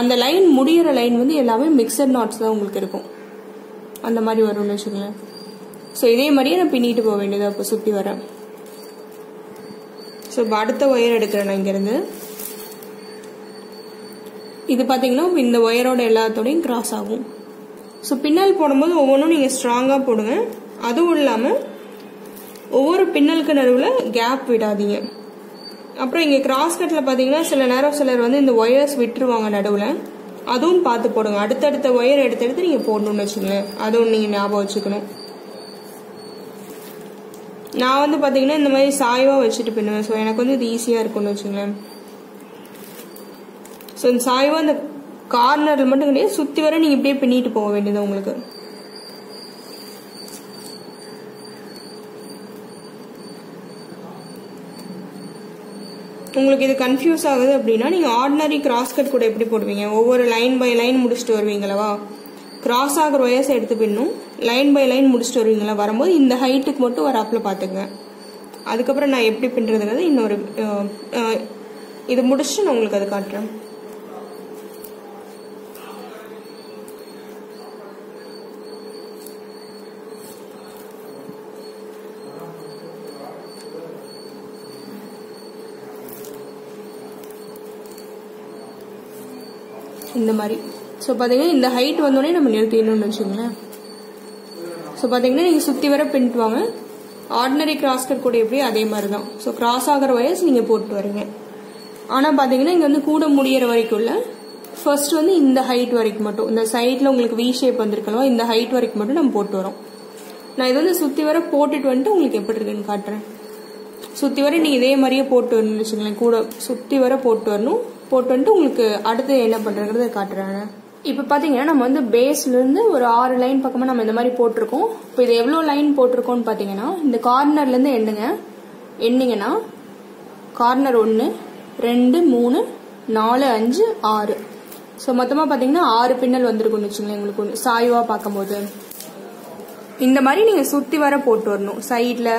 அந்த லைன் முடியிற லைன் வந்து எல்லாமே மிக்சர் நாட்ஸ் தான் உங்களுக்கு இருக்கும். அந்த மாதிரி வரும்னு வச்சுக்கோங்களேன். ஸோ இதே மாதிரியே நான் பின்னிட்டு போக வேண்டியதாக இப்போ சுற்றி வரேன் ஸோ இப்போ அடுத்த ஒயர் எடுக்கிறேன் நான் இங்கேருந்து. இது பார்த்தீங்கன்னா இந்த ஒயரோட எல்லாத்தோடையும் கிராஸ் ஆகும். ஸோ பின்னல் போடும்போது ஒவ்வொன்றும் நீங்கள் ஸ்ட்ராங்காக போடுங்க. அதுவும் இல்லாமல் ஒவ்வொரு பின்னலுக்கு நடுவில் கேப் விடாதீங்க. அப்புறம் இங்கே கிராஸ் கட்டில் பார்த்தீங்கன்னா சில நேரம் சிலர் வந்து இந்த ஒயர்ஸ் விட்டுருவாங்க நடுவில். அதுவும் பார்த்து போடுங்க. அடுத்தடுத்த ஒயர் எடுத்து எடுத்து நீங்கள் போடணும்னு வச்சுக்கோங்களேன். அதுவும் நீங்கள் ஞாபகம் வச்சுக்கணும். நான் வந்து பார்த்தீங்கன்னா இந்த மாதிரி சாய்வாக வச்சுட்டு பின்னுவேன். ஸோ எனக்கு வந்து இது ஈஸியாக இருக்கும்னு வச்சுங்களேன் ஸோ இந்த சாய்வாக இந்த கார்னரில் மட்டும் கிடையாது சுற்றி வர நீங்கள் இப்படியே பின்னிட்டு போக வேண்டியது உங்களுக்கு. உங்களுக்கு இது கன்ஃபியூஸ் ஆகுது அப்படின்னா நீங்கள் ஆர்டினரி கிராஸ் கட் கூட எப்படி போடுவீங்க? ஒவ்வொரு லைன் பை லைன் முடிச்சுட்டு வருவீங்களவா? கிராஸ் ஆகிற ஒயர்ஸ் எடுத்து பின்னும். லைன் பை லைன் முடிச்சுட்டு வருவீங்களா வரும்போது இந்த ஹைட்டுக்கு மட்டும் வராப்புல பார்த்துங்க அதுக்கப்புறம் நான் எப்படி பின்னுறதுங்கிறது இன்னொரு அஹ், இது முடிச்சுட்டு நான் உங்களுக்கு அது காட்டுறேன். இந்த மாதிரி. ஸோ பார்த்தீங்கன்னா இந்த ஹைட் வந்தோடனே நம்ம நிறுத்திடணும்னு வச்சுங்களேன் ஸோ பார்த்தீங்கன்னா நீங்கள் சுற்றி வர பின்ட்டு வாங்க. ஆர்டினரி கிராஸ்கர் கூட எப்படி அதே மாதிரி தான் ஸோ கிராஸ் ஆகிற ஒயர்ஸ் நீங்கள் போட்டு வரீங்க. ஆனால் பார்த்தீங்கன்னா இங்கே வந்து கூட முடியிற வரைக்கும் இல்லை ஃபர்ஸ்ட் வந்து இந்த ஹைட் வரைக்கும் மட்டும். இந்த சைடில் உங்களுக்கு வி ஷேப் வந்திருக்கலாம் இந்த ஹைட் வரைக்கும் மட்டும் நம்ம போட்டு வரோம். நான் இது வந்து சுற்றி வர போட்டுட்டு வந்துட்டு உங்களுக்கு எப்படி இருக்குன்னு காட்டுறேன். சுற்றி வர நீங்கள் இதே மாதிரியே போட்டு வரணும்னு வச்சுங்களேன் கூட சுற்றி வர போட்டு வரணும். போட்டு வந்துட்டு உங்களுக்கு அடுத்து என்ன பண்ணுறங்கிறத காட்டுறேன். இப்போ பார்த்தீங்கன்னா நம்ம வந்து பேஸ்லேருந்து ஒரு ஆறு லைன் பக்கமாக நம்ம இந்த மாதிரி போட்டிருக்கோம். இப்போ இது எவ்வளோ லைன் போட்டிருக்கோம்னு பார்த்தீங்கன்னா இந்த கார்னர்லேருந்து எண்ணுங்க. எண்ணிங்கன்னா கார்னர் ஒன்று ரெண்டு மூணு நாலு அஞ்சு ஆறு. ஸோ மொத்தமாக பார்த்தீங்கன்னா ஆறு பின்னல் வந்திருக்கும்னு வச்சுங்களேன் எங்களுக்கு ஒன்று சாய்வாக பார்க்கும்போது. இந்த மாதிரி நீங்கள் சுற்றி வர போட்டு வரணும். சைடில்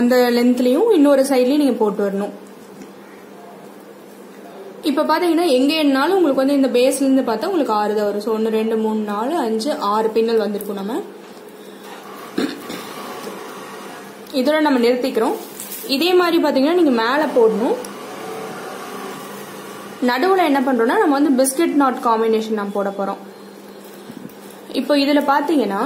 அந்த லென்த்லேயும் இன்னொரு சைட்லேயும் நீங்கள் போட்டு வரணும். இப்போ பார்த்தீங்கன்னா எங்கே என்னாலும் உங்களுக்கு வந்து இந்த பேஸ்லேருந்து பார்த்தா உங்களுக்கு ஆறு தான் வரும். ஸோ ஒன்று ரெண்டு மூணு நாலு அஞ்சு ஆறு பின்னல் வந்திருக்கும் நம்ம. இதோட நம்ம நிறுத்திக்கிறோம். இதே மாதிரி பார்த்தீங்கன்னா நீங்கள் மேலே போடணும். நடுவில் என்ன பண்ணுறோம்னா நம்ம வந்து பிஸ்கட் நாட் காம்பினேஷன் நம்ம போட போகிறோம் இப்போ இதில் பார்த்தீங்கன்னா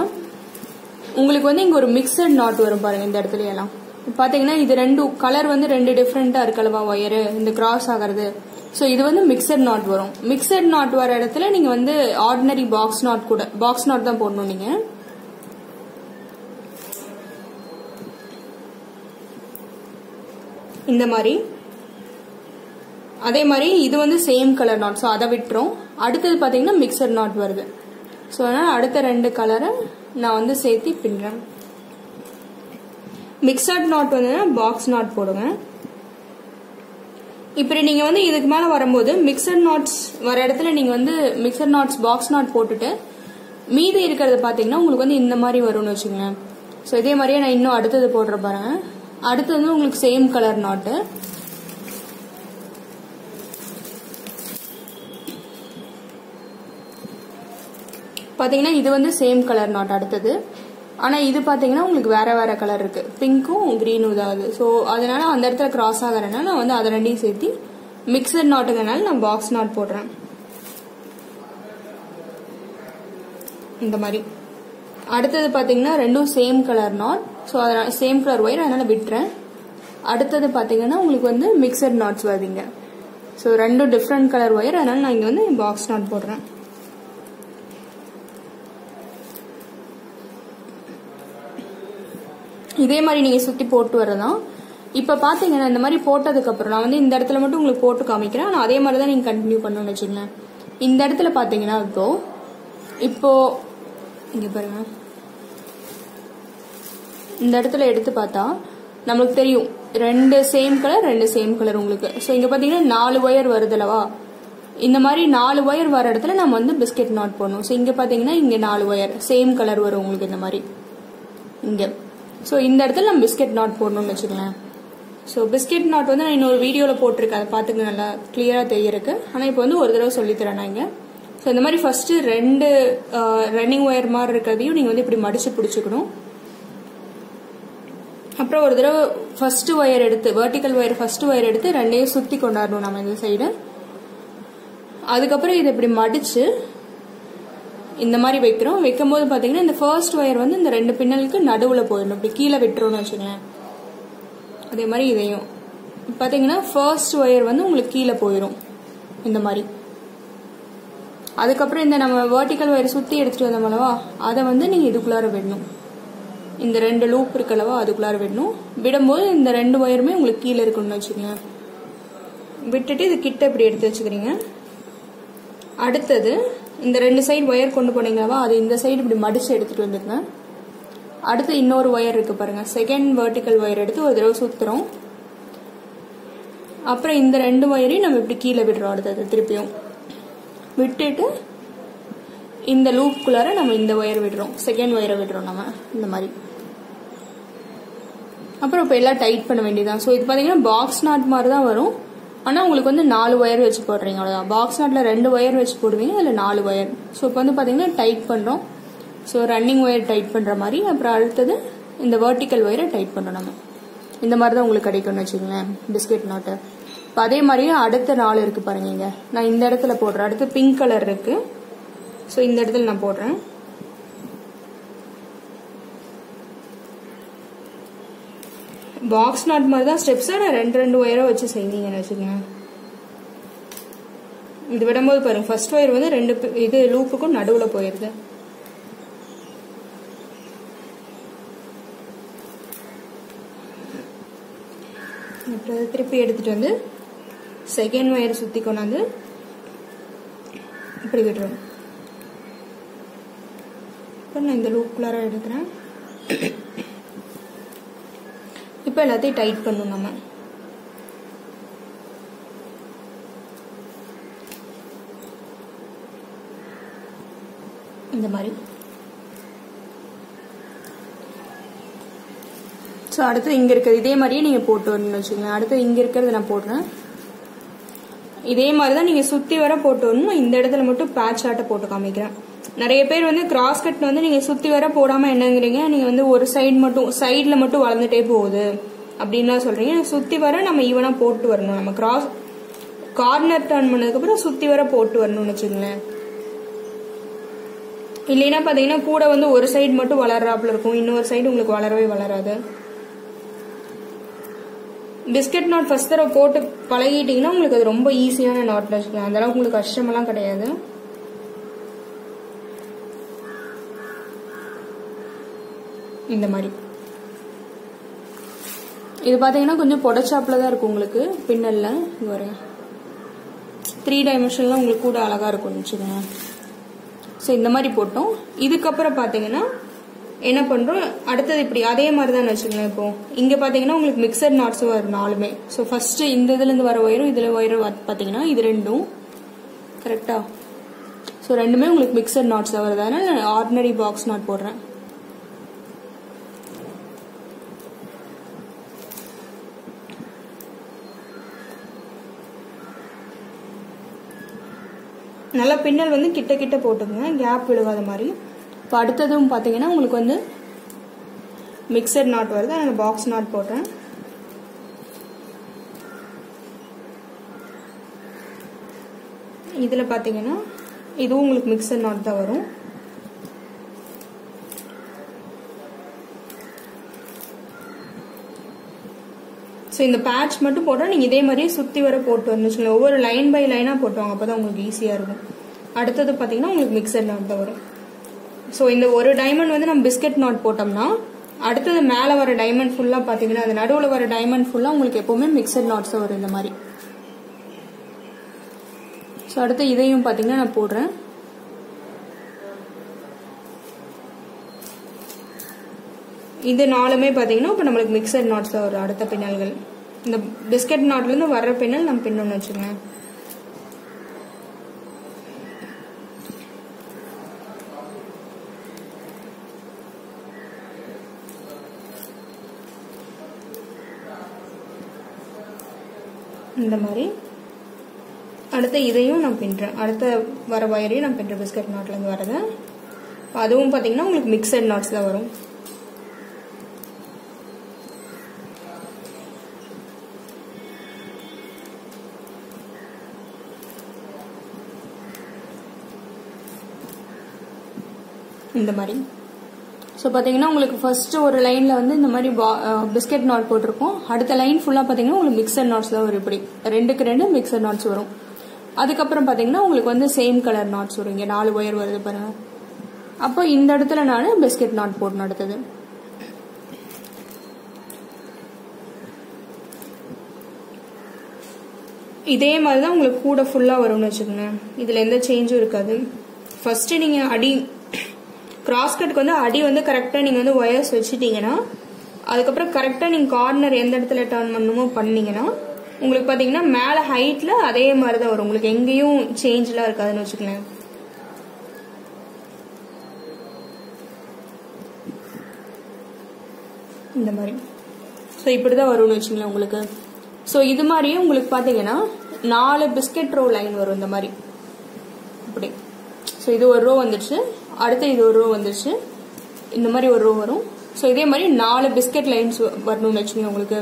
உங்களுக்கு வந்து இங்கே ஒரு மிக்சட் நாட் வரும் பாருங்க இந்த இடத்துல எல்லாம் பார்த்தீங்கன்னா இது ரெண்டு கலர் வந்து ரெண்டு டிஃப்ரெண்ட்டாக இருக்கலவா ஒயரு இந்த கிராஸ் ஆகிறது. ஸோ இது வந்து மிக்சட் நாட் வரும். மிக்சட் நாட் வர இடத்துல நீங்கள் வந்து ஆர்டினரி பாக்ஸ் நாட் கூட பாக்ஸ் நாட் தான் போடணும் நீங்கள் இந்த மாதிரி. அதே மாதிரி இது வந்து சேம் கலர் நாட் ஸோ அதை விட்டுரும். அடுத்தது பார்த்தீங்கன்னா மிக்சர் நாட் வருது. ஸோ அதனால் அடுத்த ரெண்டு கலரை நான் வந்து சேர்த்து பின்னுறேன். மிக்சட் நாட் வந்து பாக்ஸ் நாட் போடுவேன் இப்படி நீங்கள் வந்து இதுக்கு மேலே வரும்போது மிக்சர் நாட்ஸ் வர இடத்துல நீங்கள் வந்து மிக்சர் நாட்ஸ் பாக்ஸ் நாட் போட்டுட்டு மீதி இருக்கிறத பார்த்தீங்கன்னா உங்களுக்கு வந்து இந்த மாதிரி வரும்னு வச்சுங்களேன் ஸோ இதே மாதிரியே நான் இன்னும் அடுத்தது போடுற பாருங்க. அடுத்தது வந்து உங்களுக்கு சேம் கலர் நாட்டு பார்த்தீங்கன்னா இது வந்து சேம் கலர் நாட் அடுத்தது. ஆனால் இது பார்த்தீங்கன்னா உங்களுக்கு வேற வேற கலர் இருக்கு. பிங்க்கும் க்ரீனும் இதாகுது ஸோ அதனால அந்த இடத்துல கிராஸ் ஆகிறனால நான் வந்து அதை ரெண்டையும் சேர்த்து மிக்சர் நாட்டுங்கனால நான் பாக்ஸ் நாட் போடுறேன். இந்த மாதிரி. அடுத்தது பார்த்தீங்கன்னா ரெண்டும் சேம் கலர் நாட் ஸோ அதனால் சேம் கலர் ஒயர் அதனால் விட்டுறேன். அடுத்தது பார்த்தீங்கன்னா உங்களுக்கு வந்து மிக்சர் நாட்ஸ் வருதுங்க. ஸோ ரெண்டும் டிஃப்ரெண்ட் கலர் ஒயர் அதனால் நான் இங்கே வந்து பாக்ஸ் நாட் போடுறேன். இதே மாதிரி நீங்கள் சுற்றி போட்டு வரதான் இப்போ பார்த்தீங்கன்னா இந்த மாதிரி போட்டதுக்கப்புறம் நான் வந்து இந்த இடத்துல மட்டும் உங்களுக்கு போட்டு காமிக்கிறேன். ஆனால் அதே மாதிரி தான் நீங்கள் கண்டினியூ பண்ணணும்னு வச்சுங்களேன் இந்த இடத்துல பார்த்தீங்கன்னா இப்போ இப்போ இங்கே பாருங்க. இந்த இடத்துல எடுத்து பார்த்தா நம்மளுக்கு தெரியும். ரெண்டு சேம் கலர் ரெண்டு சேம் கலர் உங்களுக்கு. ஸோ இங்கே பார்த்தீங்கன்னா நாலு ஒயர் வருதுலவா இந்த மாதிரி நாலு ஒயர் வர இடத்துல நம்ம வந்து பிஸ்கெட் நாட் போடணும். ஸோ இங்கே பார்த்தீங்கன்னா இங்கே நாலு ஒயர் சேம் கலர் வரும் உங்களுக்கு இந்த மாதிரி. இங்கே. ஸோ இந்த இடத்துல நம்ம பிஸ்கெட் நாட் போடணும்னு வச்சுக்கலாம் ஸோ பிஸ்கெட் நாட் வந்து நான் இன்னொரு வீடியோவில் போட்டிருக்கேன். அதை பார்த்துங்க நல்லா கிளியராக தெரியறக்கு ஆனால் இப்போ வந்து ஒரு தடவை சொல்லித்தரேன் நான் இங்கே. ஸோ இந்த மாதிரி ஃபஸ்ட்டு ரெண்டு ரன்னிங் ஒயர் மாதிரி இருக்கிறதையும் நீங்கள் வந்து இப்படி மடிச்சு பிடிச்சிக்கணும். அப்புறம் ஒரு தடவை ஃபர்ஸ்ட் ஒயர் எடுத்து வெர்டிக்கல் ஒயர் ஃபர்ஸ்ட் ஒயர் எடுத்து ரெண்டையும் சுற்றி கொண்டாடணும் நம்ம இந்த சைடு அதுக்கப்புறம் இதை இப்படி மடிச்சு இந்த மாதிரி வைக்கிறோம். வைக்கும் போது பார்த்தீங்கன்னா இந்த ஃபர்ஸ்ட் ஒயர் வந்து இந்த ரெண்டு பின்னலுக்கு நடுவில் போயிடணும். இப்படி கீழே விட்டுறோம்னு வச்சுக்கோங்களேன். அதே மாதிரி இதையும். பார்த்தீங்கன்னா ஃபர்ஸ்ட் ஒயர் வந்து உங்களுக்கு கீழே போயிடும் இந்த மாதிரி. அதுக்கப்புறம் இந்த நம்ம வேர்ட்டிக்கல் ஒயர் சுற்றி எடுத்துட்டு வந்தோம் அல்லவா அதை வந்து நீங்கள் இதுக்குள்ளார விடணும். இந்த ரெண்டு லூப் இருக்கல்லவா அதுக்குள்ளார விடணும். விடும்போது இந்த ரெண்டு ஒயருமே உங்களுக்கு கீழே இருக்கணும்னு வச்சுக்கோங்க. விட்டுட்டு இது கிட்ட இப்படி எடுத்து வச்சுக்கிறீங்க. அடுத்தது இந்த ரெண்டு சைடு ஒயர் கொண்டு போனீங்களா அது இந்த சைடு இப்படி மடிச்சு எடுத்துட்டு வந்துருங்க. அடுத்து இன்னொரு ஒயர் இருக்கு பாருங்க. செகண்ட் வெர்டிக்கல் ஒயர் எடுத்து ஒரு தடவை சுத்துறோம். அப்புறம் இந்த ரெண்டு ஒயரையும் நம்ம இப்படி கீழே விடுறோம் அடுத்தது திருப்பியும். விட்டுட்டு இந்த லூப்புக்குள்ளார நம்ம இந்த ஒயர் விடுறோம். செகண்ட் ஒயரை விடுறோம் நம்ம. இந்த மாதிரி. அப்புறம் இப்போ எல்லாம் டைட் பண்ண வேண்டியதான் ஸோ இது பார்த்தீங்கன்னா பாக்ஸ் நாட் மாதிரி தான் வரும். ஆனால் உங்களுக்கு வந்து நாலு ஒயர் வச்சு போடுறீங்க அவ்வளோதான் பாக்ஸ் நாட்டில் ரெண்டு ஒயர் வச்சு போடுவீங்க அதில் நாலு ஒயர் ஸோ இப்போ வந்து பார்த்தீங்கன்னா டைட் பண்ணுறோம் ஸோ ரன்னிங் ஒயர் டைட் பண்ணுற மாதிரி அப்புறம் அடுத்தது இந்த வேர்ட்டிக்கல் ஒயரை டைட் பண்ணுறோம் நம்ம. இந்த மாதிரி தான் உங்களுக்கு கிடைக்கும்னு வச்சுக்கோங்களேன் பிஸ்கெட் நாட்டு இப்போ அதே மாதிரியே அடுத்த நாள் இருக்குது பாருங்க நான் இந்த இடத்துல போடுறேன். அடுத்து பிங்க் கலர் இருக்குது ஸோ இந்த இடத்துல நான் போடுறேன். பாக்ஸ் நாட் மாதிரி தான் ஸ்டெப்ஸாக நான் ரெண்டு ரெண்டு ஒயரை வச்சு செய்வீங்கன்னு வச்சுக்கோங்க. இது விடும்போது பாருங்க ஃபர்ஸ்ட் ஒயர் வந்து ரெண்டு இது லூப்புக்கும் நடுவில் போயிடுது அப்புறம் திருப்பி எடுத்துட்டு வந்து செகண்ட் ஒயரை சுற்றி கொண்டாந்து இப்படி விட்டுருவோம் இப்போ நான் இந்த லூப்குள்ளார எடுக்கிறேன் இப்போ எல்லாத்தையும் டைட் பண்ணும் நம்ம இந்த மாதிரி. ஸோ அடுத்து இங்கே இருக்கிறது. இதே மாதிரியே நீங்கள் போட்டு வரணும்னு வச்சுக்கோங்க அடுத்து இங்கே இருக்கிறத நான் போடுறேன். இதே மாதிரி தான் நீங்கள் சுற்றி வர போட்டு வரணும். இந்த இடத்துல மட்டும் பேட்ச் ஆட்டை போட்டு காமிக்கிறேன். நிறைய பேர் வந்து கிராஸ் கட் வந்து நீங்கள் சுற்றி வர போடாமல் என்னங்கிறீங்க. நீங்கள் வந்து ஒரு சைடு மட்டும் சைடில் மட்டும் வளர்ந்துட்டே போகுது. அப்படின்லாம் சொல்கிறீங்க சுற்றி வர நம்ம ஈவனாக போட்டு வரணும். நம்ம கிராஸ் கார்னர் டர்ன் பண்ணதுக்கப்புறம் சுற்றி வர போட்டு வரணும்னு வச்சுக்கோங்களேன். இல்லைன்னா பார்த்தீங்கன்னா கூட வந்து ஒரு சைடு மட்டும் வளர்றாப்புல இருக்கும். இன்னொரு சைடு உங்களுக்கு வளரவே வளராது. பிஸ்கட் நாட் ஃபர்ஸ்ட் தடவை போட்டு பழகிட்டீங்கன்னா உங்களுக்கு அது ரொம்ப ஈஸியான நாட்ல வச்சுக்கலாம். அதெல்லாம் உங்களுக்கு கஷ்டமெல்லாம் கிடையாது. இந்த மாதிரி. இது பார்த்தீங்கன்னா கொஞ்சம் புடச்சாப்புல தான் இருக்கும் உங்களுக்கு. பின்னல்ல இங்க த்ரீ டைமென்ஷன்லாம் உங்களுக்கு கூட அழகாக இருக்கும் வச்சுக்கோங்க ஸோ இந்த மாதிரி போட்டோம். இதுக்கப்புறம் பார்த்தீங்கன்னா என்ன பண்ணுறோம் அடுத்தது இப்படி அதே மாதிரி தான் வச்சுக்கலாம் இப்போ. இங்கே பார்த்தீங்கன்னா உங்களுக்கு மிக்சர் நாட்ஸும் வரும் நாலுமே. ஸோ ஃபஸ்ட்டு இந்த இதுலேருந்து வர ஒயரும் இதில் ஒயரும் பார்த்தீங்கன்னா இது ரெண்டும். கரெக்டாக ஸோ ரெண்டுமே உங்களுக்கு மிக்சர் நாட்ஸ் தான் வருது. அதனால நான் ஆர்டினரி பாக்ஸ் நாட் போடுறேன். நல்லா பின்னல் வந்து கிட்ட கிட்ட போட்டுக்கோங்க கேப் விழுகாத மாதிரி. இப்போ அடுத்ததும் பார்த்தீங்கன்னா உங்களுக்கு வந்து மிக்சர் நாட் வருது. நான் பாக்ஸ் நாட் போடுறேன். இதில் பார்த்தீங்கன்னா இதுவும் உங்களுக்கு மிக்சர் நாட் தான் வரும். இந்த பேட்ச் மட்டும் போட்டால் நீங்கள் இதே மாதிரியே சுற்றி வர போட்டு வரணும் ஒவ்வொரு லைன் பை லைனாக போட்டுவாங்க. அப்போ தான் உங்களுக்கு ஈஸியாக இருக்கும். அடுத்தது பார்த்தீங்கன்னா உங்களுக்கு மிக்சர் நாட் தான் வரும். ஸோ இந்த ஒரு டைமண்ட் வந்து நம்ம பிஸ்கட் நாட் போட்டோம்னா அடுத்தது மேலே வர டைமண்ட் ஃபுல்லாக பார்த்தீங்கன்னா அது நடுவில் வர டைமண்ட் ஃபுல்லாக உங்களுக்கு எப்போவுமே மிக்சர் நாட்ஸ் வரும் இந்த மாதிரி. ஸோ அடுத்து இதையும் பார்த்தீங்கன்னா நான் போடுறேன். இது நாலுமே பார்த்தீங்கன்னா இப்போ நம்மளுக்கு மிக்சர் நாட்ஸ் வரும். அடுத்த பின்னல்கள். இந்த பிஸ்கட் நாட்லேருந்து வர்ற பின்னல் நம்ம பின்னொன்று வச்சுங்க இந்த மாதிரி. அடுத்து இதையும் நான் பின்னுறேன் அடுத்த வர வயரையும் நான் பின்னுறேன் பிஸ்கட் நாட்லேருந்து வரதை அதுவும் பார்த்தீங்கன்னா உங்களுக்கு மிக்சட் நாட்ஸ் தான் வரும். இந்த மாதிரி ஸோ பார்த்தீங்கன்னா உங்களுக்கு ஃபர்ஸ்ட் ஒரு லைனில் வந்து இந்த மாதிரி பிஸ்கெட் நாட் போட்டிருக்கோம். அடுத்த லைன் ஃபுல்லாக பார்த்தீங்கன்னா உங்களுக்கு மிக்சர் நாட்ஸ் தான் வரும் இப்படி. ரெண்டுக்கு ரெண்டு மிக்சர் நாட்ஸ் வரும். அதுக்கப்புறம் பார்த்தீங்கன்னா உங்களுக்கு வந்து சேம் கலர் நாட்ஸ் வரும். இங்கே நாலு ஒயர் வருது பாருங்க. அப்போ இந்த இடத்துல நான் பிஸ்கெட் நாட் போடணும் அடுத்தது. இதே மாதிரி தான் உங்களுக்கு கூட ஃபுல்லாக வரும்னு வச்சுக்கோங்க. இதில் எந்த சேஞ்சும் இருக்காது. ஃபர்ஸ்ட் நீங்கள் அடி கிராஸ் கட்டுக்கு வந்து அடி வந்து கரெக்டாக நீங்கள் வந்து ஒயர்ஸ் வச்சுட்டீங்கன்னா அதுக்கப்புறம் கரெக்டாக நீங்கள் கார்னர் எந்த இடத்துல டர்ன் பண்ணணுமோ பண்ணீங்கன்னா உங்களுக்கு பார்த்தீங்கன்னா மேலே ஹைட்டில் அதே மாதிரி தான் வரும். உங்களுக்கு எங்கேயும் சேஞ்செலாம் இருக்காதுன்னு வச்சுக்கலேன் இந்த மாதிரி. ஸோ இப்படி தான் வரும்னு வச்சுங்களேன் உங்களுக்கு. ஸோ இது மாதிரியே உங்களுக்கு பார்த்தீங்கன்னா நாலு பிஸ்கெட் ரோ லைன் வரும் இந்த மாதிரி. அப்படி ஸோ இது ஒரு ரோ வந்துடுச்சு அடுத்து இது ஒரு ரோ வந்துருச்சு. இந்த மாதிரி ஒரு ரோ வரும். ஸோ இதே மாதிரி நாலு பிஸ்கட் லைன்ஸ் வரணும்னு வச்சுக்கோங்க உங்களுக்கு.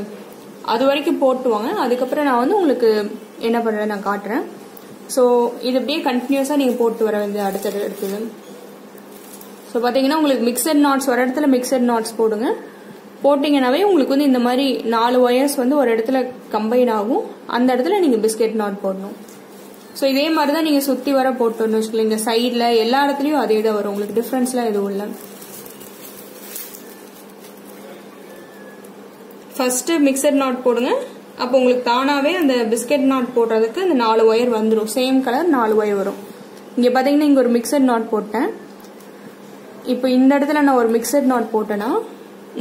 அது வரைக்கும் போட்டுவாங்க. அதுக்கப்புறம் நான் வந்து உங்களுக்கு என்ன பண்ணுறேன் நான் காட்டுறேன். ஸோ இது அப்படியே கண்டினியூஸாக நீங்கள் போட்டு வர வேண்டிய அடுத்த இடத்துல ஸோ பார்த்தீங்கன்னா உங்களுக்கு மிக்சட் நாட்ஸ் வர இடத்துல மிக்சட் நாட்ஸ் போடுங்க. போட்டிங்கனாவே உங்களுக்கு வந்து இந்த மாதிரி நாலு ஒயர்ஸ் வந்து ஒரு இடத்துல கம்பைன் ஆகும். அந்த இடத்துல நீங்கள் பிஸ்கெட் நாட் போடணும். ஸோ இதே மாதிரி தான் நீங்கள் சுற்றி வர போட்டோன்னு வச்சுக்கோங்க இந்த சைடில் எல்லா இடத்துலையும் அதே தான் வரும். உங்களுக்கு டிஃப்ரென்ஸ்லாம் எதுவும் இல்லை. ஃபஸ்ட்டு மிக்சர் நாட் போடுங்க. அப்போ உங்களுக்கு தானாகவே அந்த பிஸ்கெட் நாட் போடுறதுக்கு அந்த நாலு ஒயர் வந்துடும் சேம் கலர் நாலு ஒயர் வரும். இங்கே பார்த்தீங்கன்னா இங்கே ஒரு மிக்சர் நாட் போட்டேன். இப்போ இந்த இடத்துல நான் ஒரு மிக்சர் நாட் போட்டேன்னா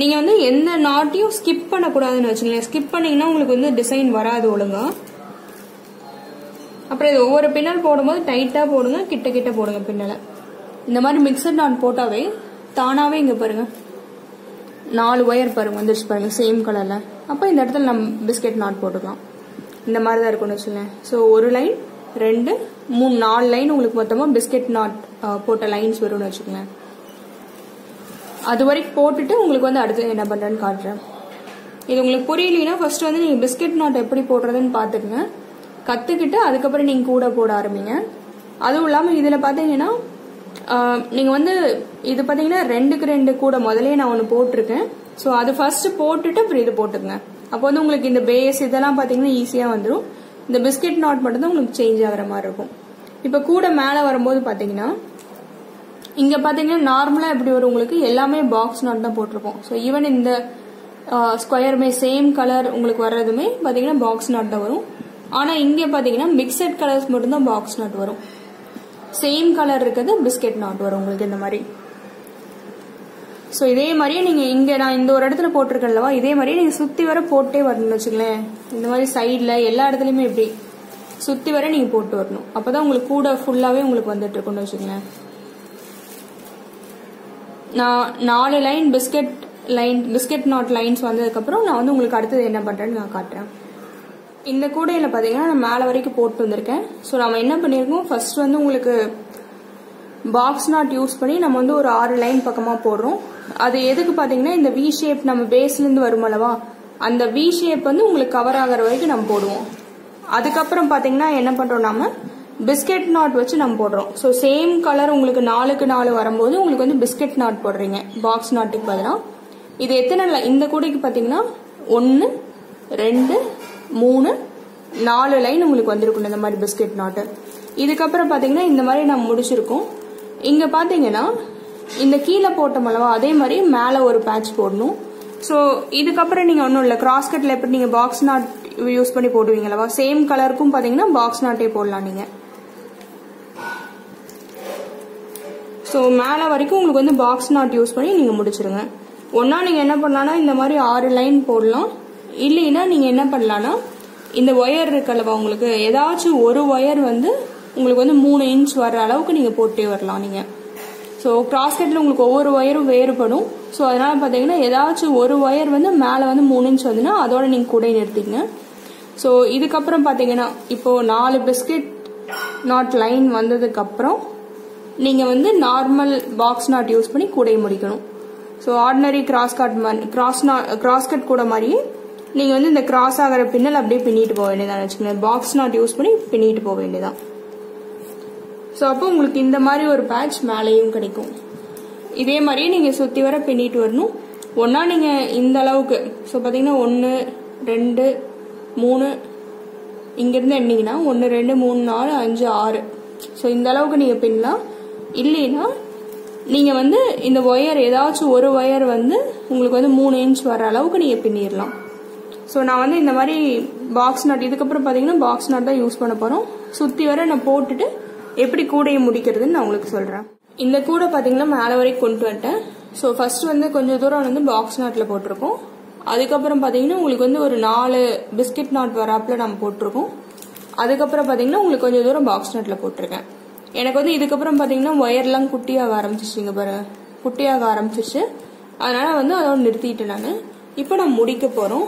நீங்கள் வந்து எந்த நாட்டையும் ஸ்கிப் பண்ணக்கூடாதுன்னு வச்சுக்கோங்களேன். ஸ்கிப் பண்ணிங்கன்னா உங்களுக்கு வந்து டிசைன் வராது ஒழுங்காக அப்புறம் இது ஒவ்வொரு பின்னல் போடும்போது டைட்டாக போடுங்க கிட்ட கிட்ட போடுங்க பின்னலை. இந்த மாதிரி மிக்சர் நாட் போட்டாவே தானாகவே இங்கே பாருங்க. நாலு ஒயர் பாருங்க வந்துருச்சு பாருங்க சேம் கலரில் அப்போ இந்த இடத்துல நம்ம பிஸ்கெட் நாட் போட்டுக்கலாம். இந்த மாதிரி தான் இருக்கும்னு வச்சுக்கோங்க ஸோ ஒரு லைன் ரெண்டு மூணு நாலு லைன் உங்களுக்கு மொத்தமாக பிஸ்கெட் நாட் போட்ட லைன்ஸ் வரும்னு வச்சுக்கோங்களேன். அது வரைக்கும் போட்டுட்டு உங்களுக்கு வந்து அடுத்து என்ன பண்ணுறேன்னு காட்டுறேன். இது உங்களுக்கு புரியலைன்னா ஃபர்ஸ்ட் வந்து நீங்கள் பிஸ்கெட் நாட் எப்படி போடுறதுன்னு பார்த்துக்குங்க. கற்றுக்கிட்டு அதுக்கப்புறம் நீங்கள் கூட போட ஆரம்பிங்க. அதுவும் இல்லாமல் இதில் பார்த்தீங்கன்னா நீங்கள் வந்து இது பார்த்தீங்கன்னா ரெண்டுக்கு ரெண்டு கூட முதலே நான் ஒன்று போட்டிருக்கேன். ஸோ அது ஃபர்ஸ்ட் போட்டுட்டு அப்புறம் இது போட்டுக்கங்க. அப்போ வந்து உங்களுக்கு இந்த பேஸ் இதெல்லாம் பார்த்தீங்கன்னா ஈஸியாக வந்துடும் இந்த பிஸ்கெட் நாட் மட்டும் தான் உங்களுக்கு சேஞ்ச் ஆகிற மாதிரி இருக்கும். இப்போ கூட மேலே வரும்போது பார்த்தீங்கன்னா இங்கே பார்த்தீங்கன்னா நார்மலாக எப்படி வரும் உங்களுக்கு எல்லாமே பாக்ஸ் நாட் தான் போட்டிருப்போம். ஸோ ஈவன் இந்த ஸ்கொயருமே சேம் கலர் உங்களுக்கு வர்றதுமே பார்த்தீங்கன்னா பாக்ஸ் நாட் தான் வரும். ஆனால் இங்கே பார்த்தீங்கன்னா மிக்சட் கலர்ஸ் மட்டும்தான் பாக்ஸ் நாட் வரும். சேம் கலர் இருக்கிறது பிஸ்கெட் நாட் வரும் உங்களுக்கு இந்த மாதிரி. ஸோ இதே மாதிரியே நீங்கள் இங்கே நான் இந்த ஒரு இடத்துல போட்டிருக்கேன்லவா இதே மாதிரியே நீங்கள் சுற்றி வர போட்டே வரணும்னு வச்சுங்களேன் இந்த மாதிரி சைடில் எல்லா இடத்துலையுமே இப்படி. சுற்றி வர நீங்கள் போட்டு வரணும். அப்போ தான் உங்களுக்கு கூட ஃபுல்லாகவே உங்களுக்கு வந்துட்டு இருக்கும்னு வச்சுங்களேன் நான் நாலு line biscuit line biscuit knot lines வந்ததுக்கப்புறம் நான் வந்து உங்களுக்கு அடுத்தது என்ன பண்ணுறேன்னு நான் காட்டுறேன். இந்த கூடையில் பார்த்தீங்கன்னா நான் மேலே வரைக்கும் போட்டு வந்திருக்கேன். ஸோ நம்ம என்ன பண்ணியிருக்கோம் ஃபர்ஸ்ட் வந்து உங்களுக்கு பாக்ஸ் நாட் யூஸ் பண்ணி நம்ம வந்து ஒரு ஆறு லைன் பக்கமாக போடுறோம். அது எதுக்கு பார்த்தீங்கன்னா இந்த வி ஷேப் நம்ம பேஸ்லேருந்து வரும் அல்லவா? அந்த வி ஷேப் வந்து உங்களுக்கு கவர் ஆகிற வரைக்கும் நம்ம போடுவோம். அதுக்கப்புறம் பார்த்தீங்கன்னா என்ன பண்ணுறோம் நாம? பிஸ்கெட் நாட் வச்சு நம்ம போடுறோம். ஸோ சேம் கலர் உங்களுக்கு நாலுக்கு நாலு வரும்போது உங்களுக்கு வந்து பிஸ்கெட் நாட் போடுறீங்க. பாக்ஸ் நாட்டுக்கு பதிலாக இது எத்தனை இந்த கூடைக்கு பார்த்தீங்கன்னா ஒன்று ரெண்டு மூணு நாலு லைன் உங்களுக்கு வந்திருக்கும் இந்த மாதிரி பிஸ்கெட் நாட்டு இதுக்கப்புறம் பார்த்தீங்கன்னா இந்த மாதிரி நம்ம முடிச்சிருக்கோம். இங்கே பார்த்தீங்கன்னா இந்த கீழே போட்டோம் அல்லவா அதே மாதிரி மேலே ஒரு பேட்ச் போடணும். ஸோ இதுக்கப்புறம் நீங்கள் ஒன்றும் இல்லை கிராஸ் கட்டில் எப்படி நீங்கள் பாக்ஸ் நாட் யூஸ் பண்ணி போடுவீங்களவா சேம் கலருக்கும் பார்த்தீங்கன்னா பாக்ஸ் நாட்டே போடலாம் நீங்கள் ஸோ மேலே வரைக்கும் உங்களுக்கு வந்து பாக்ஸ் நாட் யூஸ் பண்ணி நீங்கள் முடிச்சிருங்க. ஒன்றா நீங்கள் என்ன பண்ணலான்னா இந்த மாதிரி ஆறு லைன் போடலாம். இல்லைன்னா நீங்கள் என்ன பண்ணலாம்னா இந்த ஒயர் இருக்கல்லவா உங்களுக்கு ஏதாச்சும் ஒரு ஒயர் வந்து உங்களுக்கு வந்து மூணு இன்ச் வர அளவுக்கு நீங்கள் போட்டே வரலாம் நீங்கள் ஸோ கிராஸ்கெட்டில் உங்களுக்கு ஒவ்வொரு ஒயரும் வேறுபடும். ஸோ அதனால பார்த்தீங்கன்னா ஏதாச்சும் ஒரு ஒயர் வந்து மேலே வந்து மூணு இன்ச் வந்துன்னா அதோட நீங்கள் கூட நிறுத்திங்க ஸோ இதுக்கப்புறம் பார்த்தீங்கன்னா இப்போ நாலு பிஸ்கெட் நாட் லைன் வந்ததுக்கப்புறம் நீங்கள் வந்து நார்மல் பாக்ஸ் நாட் யூஸ் பண்ணி கூடை முடிக்கணும். So ordinary cross cut cross cross cut கூட மாதிரியே நீங்கள் வந்து இந்த கிராஸ் ஆகிற பின்னல் அப்படியே பின்னிட்டு போக வேண்டியதான் வச்சுக்கோங்களேன். பாக்ஸ் நாட் யூஸ் பண்ணி பின்னிட்டு போக வேண்டியதான் ஸோ அப்போ உங்களுக்கு இந்த மாதிரி ஒரு பேட்ச் மேலேயும் கிடைக்கும். இதே மாதிரியே நீங்கள் சுற்றி வர பின்னிட்டு வரணும். ஒன்றா நீங்கள் இந்த அளவுக்கு. ஸோ பார்த்தீங்கன்னா ஒன்று ரெண்டு மூணு இங்கேருந்து எண்ணிங்கன்னா ஒன்று ரெண்டு மூணு நாலு அஞ்சு ஆறு. ஸோ இந்த அளவுக்கு நீங்கள் பின்னலாம். இல்லைன்னா நீங்கள் வந்து இந்த ஒயர் ஏதாச்சும் ஒரு ஒயர் வந்து உங்களுக்கு வந்து மூணு இன்ச் வர அளவுக்கு நீங்கள் பின்னிடலாம் ஸோ நான் வந்து இந்த மாதிரி பாக்ஸ் நாட் இதுக்கப்புறம் பார்த்தீங்கன்னா பாக்ஸ் நாட் தான் யூஸ் பண்ண போகிறோம் சுற்றி வர நான் போட்டுட்டு எப்படி கூடையை முடிக்கிறதுன்னு நான் உங்களுக்கு சொல்கிறேன் இந்த கூடை பார்த்தீங்கன்னா மேலே வரைக்கும் கொண்டு வந்துட்டேன். ஸோ ஃபர்ஸ்ட் வந்து கொஞ்சம் தூரம் வந்து பாக்ஸ் நாட்டில் போட்டிருக்கோம். அதுக்கப்புறம் பார்த்தீங்கன்னா உங்களுக்கு வந்து ஒரு நாலு பிஸ்கெட் நாட் வராப்பில் நம்ம போட்டிருக்கோம். அதுக்கப்புறம் பார்த்தீங்கன்னா உங்களுக்கு கொஞ்சம் தூரம் பாக்ஸ் நாட்டில் போட்டிருக்கேன். எனக்கு வந்து இதுக்கப்புறம் பார்த்தீங்கன்னா ஒயர்லாம் குட்டியாக ஆரம்பிச்சிச்சிங்க பாரு. குட்டியாக ஆரம்பிச்சிச்சு அதனால் வந்து அதோட நிறுத்திட்டேன் நான். இப்போ நான் முடிக்க போகிறோம்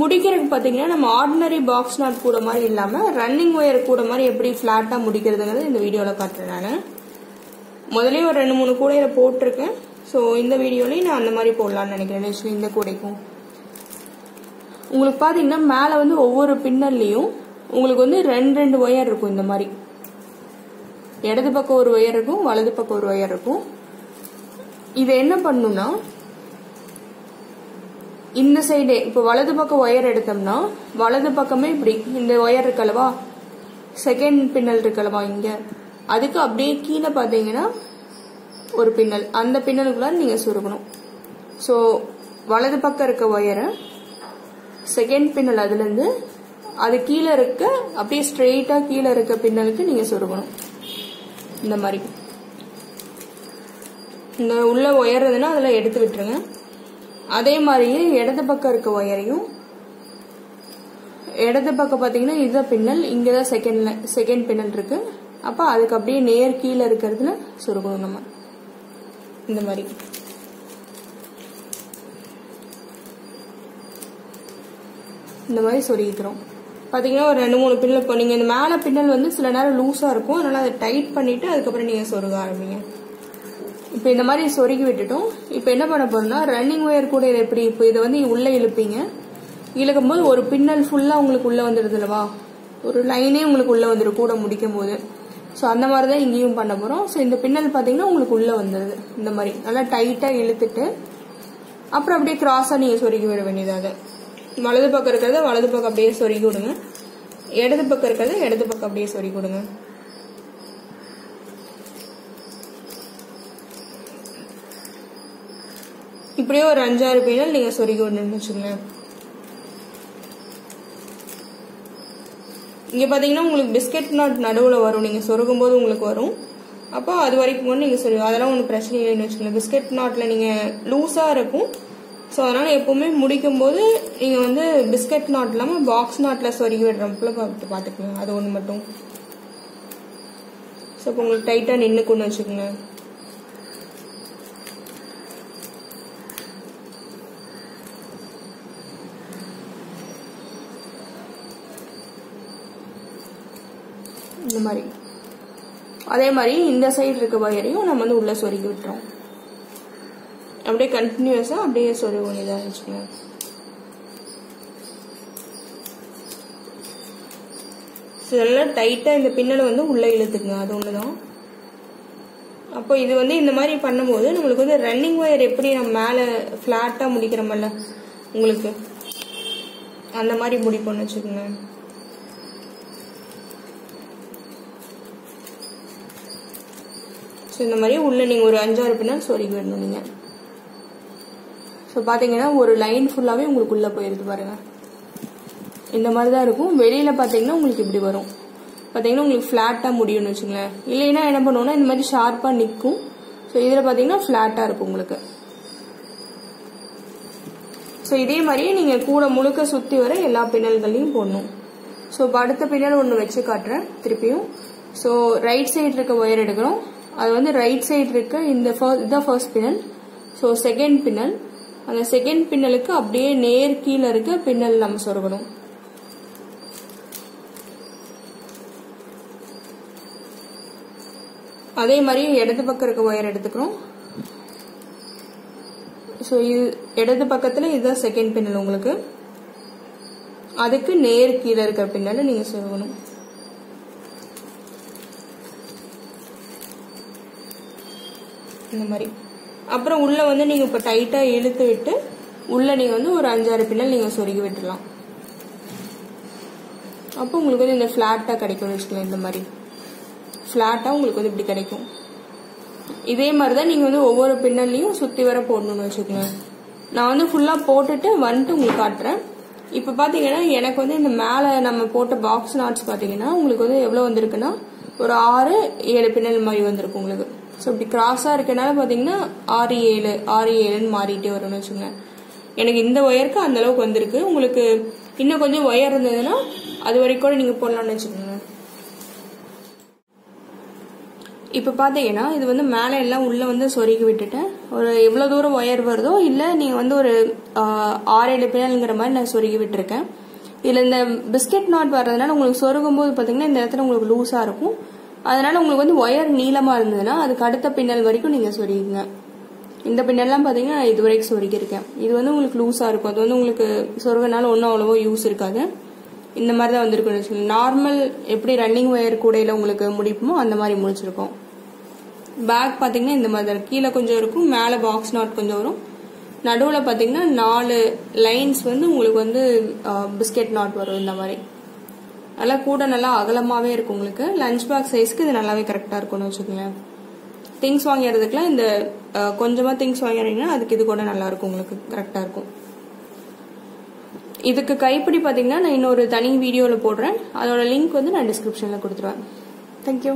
முடிக்கிறதுக்கு பார்த்தீங்கன்னா நம்ம ஆர்டினரி பாக்ஸ் நாட் கூட மாதிரி இல்லாமல் ரன்னிங் ஒயர் கூட மாதிரி எப்படி ஃப்ளாட்டாக முடிக்கிறதுங்கிறது இந்த வீடியோவில் காட்டுறேன் நான். முதலே ஒரு ரெண்டு மூணு கூடையில் போட்டிருக்கேன். ஸோ இந்த வீடியோலையும் நான் அந்த மாதிரி போடலான்னு நினைக்கிறேன். Actually இந்த கூடைக்கும். உங்களுக்கு பார்த்தீங்கன்னா மேலே வந்து ஒவ்வொரு பின்னல்லையும் உங்களுக்கு வந்து ரெண்டு ரெண்டு ஒயர் இருக்கும் இந்த மாதிரி. இடது பக்கம் ஒரு ஒயர் இருக்கும் வலது பக்கம் ஒரு ஒயர் இருக்கும். இதை என்ன பண்ணுன்னா இந்த சைடு இப்போ வலது பக்கம் ஒயர் எடுத்தோம்னா வலது பக்கமே இப்படி இந்த ஒயர் இருக்கல்லவா? செகண்ட் பின்னல் இருக்கல்லவா இங்க? அதுக்கு அப்படியே கீழே பார்த்தீங்கன்னா ஒரு பின்னல். அந்த பின்னலுக்குள்ள நீங்க சுருகணும் ஸோ வலது பக்கம் இருக்க ஒயரை செகண்ட் பின்னல் அதுலேருந்து அது கீழே இருக்க அப்படியே ஸ்ட்ரெயிட்டா கீழே இருக்க பின்னலுக்கு நீங்க சொருகணும் இந்த மாதிரி. இந்த உள்ள ஒயர் இருந்ததுன்னா அதில் எடுத்து விட்டுருங்க. அதே மாதிரியே இடது பக்கம் இருக்க ஒயரையும் இடது பக்கம் பார்த்தீங்கன்னா இதுதான் பின்னல் இங்கே தான் செகண்ட்ல செகண்ட் பின்னல் இருக்கு. அப்போ அதுக்கு அப்படியே நேர் கீழே இருக்கிறதுல சுருக்கணும் நம்ம. இந்த மாதிரி. இந்த மாதிரி சொருகிக்கிறோம் பார்த்தீங்கன்னா ஒரு ரெண்டு மூணு பின்னல் இப்போ நீங்கள் இந்த மேலே பின்னல் வந்து சில நேரம் லூஸாக இருக்கும். அதனால அதை டைட் பண்ணிட்டு அதுக்கப்புறம் நீங்கள் சொருக ஆரம்பிங்க. இப்போ இந்த மாதிரி சொருகி விட்டுட்டோம். இப்போ என்ன பண்ண போறோம்னா ரன்னிங் ஒயர் கூட இதை எப்படி இப்போ இதை வந்து உள்ளே இழுப்பீங்க. இழுக்கும் போது ஒரு பின்னல் ஃபுல்லாக உங்களுக்கு உள்ளே வந்துடுது இல்லவா? ஒரு லைனே உங்களுக்கு உள்ளே வந்துடும் கூட முடிக்கும் போது ஸோ அந்த மாதிரி தான் இங்கேயும் பண்ண போகிறோம் ஸோ இந்த பின்னல் பார்த்தீங்கன்னா உங்களுக்கு உள்ளே வந்துடுது இந்த மாதிரி. நல்லா டைட்டாக இழுத்துட்டு அப்புறம் அப்படியே கிராஸாக நீங்கள் சொருகி விட வேண்டியதாக. வலது பக்கம் இருக்கிறத வலது பக்கம் அப்படியே சொருகி விடுங்க. இடது பக்கம் இருக்கிறத இடது பக்கம் அப்படியே சொருகி விடுங்க. இப்படியே ஒரு அஞ்சாறு பின்னல் நீங்க சொருகி விடணும்னு வச்சுக்கோங்க இங்க பாத்தீங்கன்னா உங்களுக்கு பிஸ்கட் நாட் நடுவுல வரும். நீங்க சொருகும் போது உங்களுக்கு வரும். அப்போ அது வரைக்கும் கூட நீங்க சொல்லி அதெல்லாம் ஒன்றும் பிரச்சனை இல்லைன்னு வச்சுக்கோங்க பிஸ்கட் நாட்டில் நீங்க லூஸா இருக்கும். ஸோ அதனால எப்பவுமே முடிக்கும் போது நீங்க வந்து பிஸ்கட் நாட் இல்லாம பாக்ஸ் நாட்ல சொருகி விடுறப்பல பார்த்து பாத்துக்கோங்க. அது ஒன்று மட்டும். ஸோ இப்போ உங்களுக்கு டைட்டா நின்னுக்குன்னு வச்சுக்கோங்க இந்த மாதிரி. அதே மாதிரி இந்த சைடு இருக்க வயரையும் நம்ம வந்து உள்ளே சொருகி விட்டுறோம். அப்படியே கண்டினியூஸாக அப்படியே சொருக வேண்டியதாக இருந்துச்சுங்க. நல்லா டைட்டாக இந்த பின்னலை வந்து உள்ளே இழுத்துக்குங்க. அது ஒன்று தான் அப்போ இது வந்து இந்த மாதிரி பண்ணும்போது நம்மளுக்கு வந்து ரன்னிங் ஒயர் எப்படி நம்ம மேலே ஃப்ளாட்டாக முடிக்கிறோமல்ல உங்களுக்கு? அந்த மாதிரி முடிப்போம்னு வச்சுக்கோங்க இந்த மாதிரி உள்ள நீங்கள் ஒரு அஞ்சாறு பின்னல் சொருகி விடணும் நீங்கள் ஸோ பார்த்தீங்கன்னா ஒரு லைன் ஃபுல்லாகவே உங்களுக்கு உள்ளே போயிருது பாருங்க. இந்த மாதிரி தான் இருக்கும். வெளியில் பார்த்தீங்கன்னா உங்களுக்கு இப்படி வரும். பார்த்தீங்கன்னா உங்களுக்கு ஃப்ளாட்டாக முடியும்னு வச்சுங்களேன் இல்லைன்னா என்ன பண்ணுவோம்னா இந்த மாதிரி ஷார்ப்பாக நிற்கும். ஸோ இதில் பார்த்தீங்கன்னா ஃப்ளாட்டாக இருக்கும் உங்களுக்கு. ஸோ இதே மாதிரியே நீங்கள் கூட முழுக்க சுற்றி வர எல்லா பின்னல்களையும் போடணும். ஸோ இப்போ அடுத்த பின்னல் ஒன்று வச்சு காட்டுறேன். திருப்பியும். ஸோ ரைட் சைடு இருக்க ஒயர் எடுக்கிறோம். அது வந்து ரைட் சைடு இருக்க இந்த இதுதான் ஃபர்ஸ்ட் பின்னல். ஸோ செகண்ட் பின்னல். அந்த செகண்ட் பின்னலுக்கு அப்படியே நேர் கீழே இருக்க பின்னல் நம்ம சொருகணும். அதே மாதிரி இடது பக்கம் இருக்க ஒயர் எடுத்துக்கிறோம். ஸோ இது இடது பக்கத்தில் இதுதான் செகண்ட் பின்னல் உங்களுக்கு. அதுக்கு நேர் கீழே இருக்கிற பின்னலை நீங்கள் சொருகணும். இந்த மாதிரி. அப்புறம் உள்ளே வந்து நீங்கள் இப்போ டைட்டாக இழுத்து விட்டு உள்ளே நீங்கள் வந்து ஒரு அஞ்சாறு பின்னல் நீங்கள் சொருகி விட்டுலாம் அப்போ உங்களுக்கு வந்து இந்த ஃப்ளாட்டாக கிடைக்கும்னு வச்சுக்கலாம் இந்த மாதிரி. ஃப்ளாட்டாக உங்களுக்கு வந்து இப்படி கிடைக்கும். இதே மாதிரி தான் நீங்கள் வந்து ஒவ்வொரு பின்னல்லையும் சுற்றி வர போடணும்னு வச்சுக்கோங்க. நான் வந்து ஃபுல்லாக போட்டுட்டு வந்துட்டு உங்களுக்கு காட்டுறேன். இப்போ பார்த்தீங்கன்னா எனக்கு வந்து இந்த மேலே நம்ம போட்ட பாக்ஸ் நாட்ஸ் பார்த்தீங்கன்னா உங்களுக்கு வந்து எவ்வளோ வந்திருக்குன்னா ஒரு ஆறு ஏழு பின்னல் மாதிரி வந்திருக்கு உங்களுக்கு. ஸோ இப்படி கிராஸாக இருக்கனால பார்த்தீங்கன்னா ஆறு ஏழு ஆறு ஏழுன்னு மாறிட்டே வரும்னு வச்சுங்க எனக்கு இந்த ஒயருக்கு அந்த அளவுக்கு வந்திருக்கு. உங்களுக்கு இன்னும் கொஞ்சம் ஒயர் இருந்ததுன்னா அது வரைக்கும் கூட நீங்கள் போடலாம்னு வச்சுக்கோங்க. இப்போ பார்த்தீங்கன்னா இது வந்து மேலே எல்லாம் உள்ளே வந்து சொருகி விட்டுட்டேன். ஒரு எவ்வளோ தூரம் ஒயர் வருதோ இல்லை நீங்கள் வந்து ஒரு ஆறு ஏழு பின்னல்ங்கிற மாதிரி நான் சொருகி விட்டுருக்கேன். இதில் இந்த பிஸ்கெட் நாட் வர்றதுனால உங்களுக்கு சொருகும் போது பார்த்தீங்கன்னா இந்த இடத்துல உங்களுக்கு லூஸாக இருக்கும். அதனால உங்களுக்கு வந்து ஒயர் நீளமா இருந்ததுன்னா அதுக்கு அடுத்த பின்னல் வரைக்கும் நீங்க சொருகிங்க. இந்த பின்னல்லாம் பார்த்தீங்கன்னா நான் இது வரைக்கும் சொருகிருக்கேன் இது வந்து உங்களுக்கு லூஸாக இருக்கும். அது வந்து உங்களுக்கு சொருகனால ஒன்றும் அவ்வளவோ யூஸ் இருக்காது. இந்த மாதிரி தான் வந்திருக்கும் நார்மல் எப்படி ரன்னிங் ஒயர் கூடையில் உங்களுக்கு முடிப்புமோ அந்த மாதிரி முடிச்சிருக்கோம். பேக் பார்த்தீங்கன்னா இந்த மாதிரி தான். கீழே கொஞ்சம் இருக்கும் மேலே பாக்ஸ் நாட் கொஞ்சம் வரும். நடுவில் பார்த்தீங்கன்னா நாலு லைன்ஸ் வந்து உங்களுக்கு வந்து பிஸ்கெட் நாட் வரும் இந்த மாதிரி. நல்லா கூட நல்லா அகலமாகவே இருக்கும் உங்களுக்கு. லஞ்ச் பாக்ஸ் சைஸ்க்கு இது நல்லாவே கரெக்டாக இருக்கும்னு வச்சுக்கோங்களேன். திங்ஸ் வாங்கிறதுக்குலாம் இந்த கொஞ்சமாக திங்ஸ் வாங்கிறீங்கன்னா அதுக்கு இது கூட நல்லாயிருக்கும் உங்களுக்கு. கரெக்டாக இருக்கும். இதுக்கு கைப்பிடி பார்த்தீங்கன்னா நான் இன்னொரு தனி வீடியோவில் போடுறேன். அதோட லிங்க் வந்து நான் டிஸ்கிரிப்ஷனில் கொடுத்துருவேன். தேங்க்யூ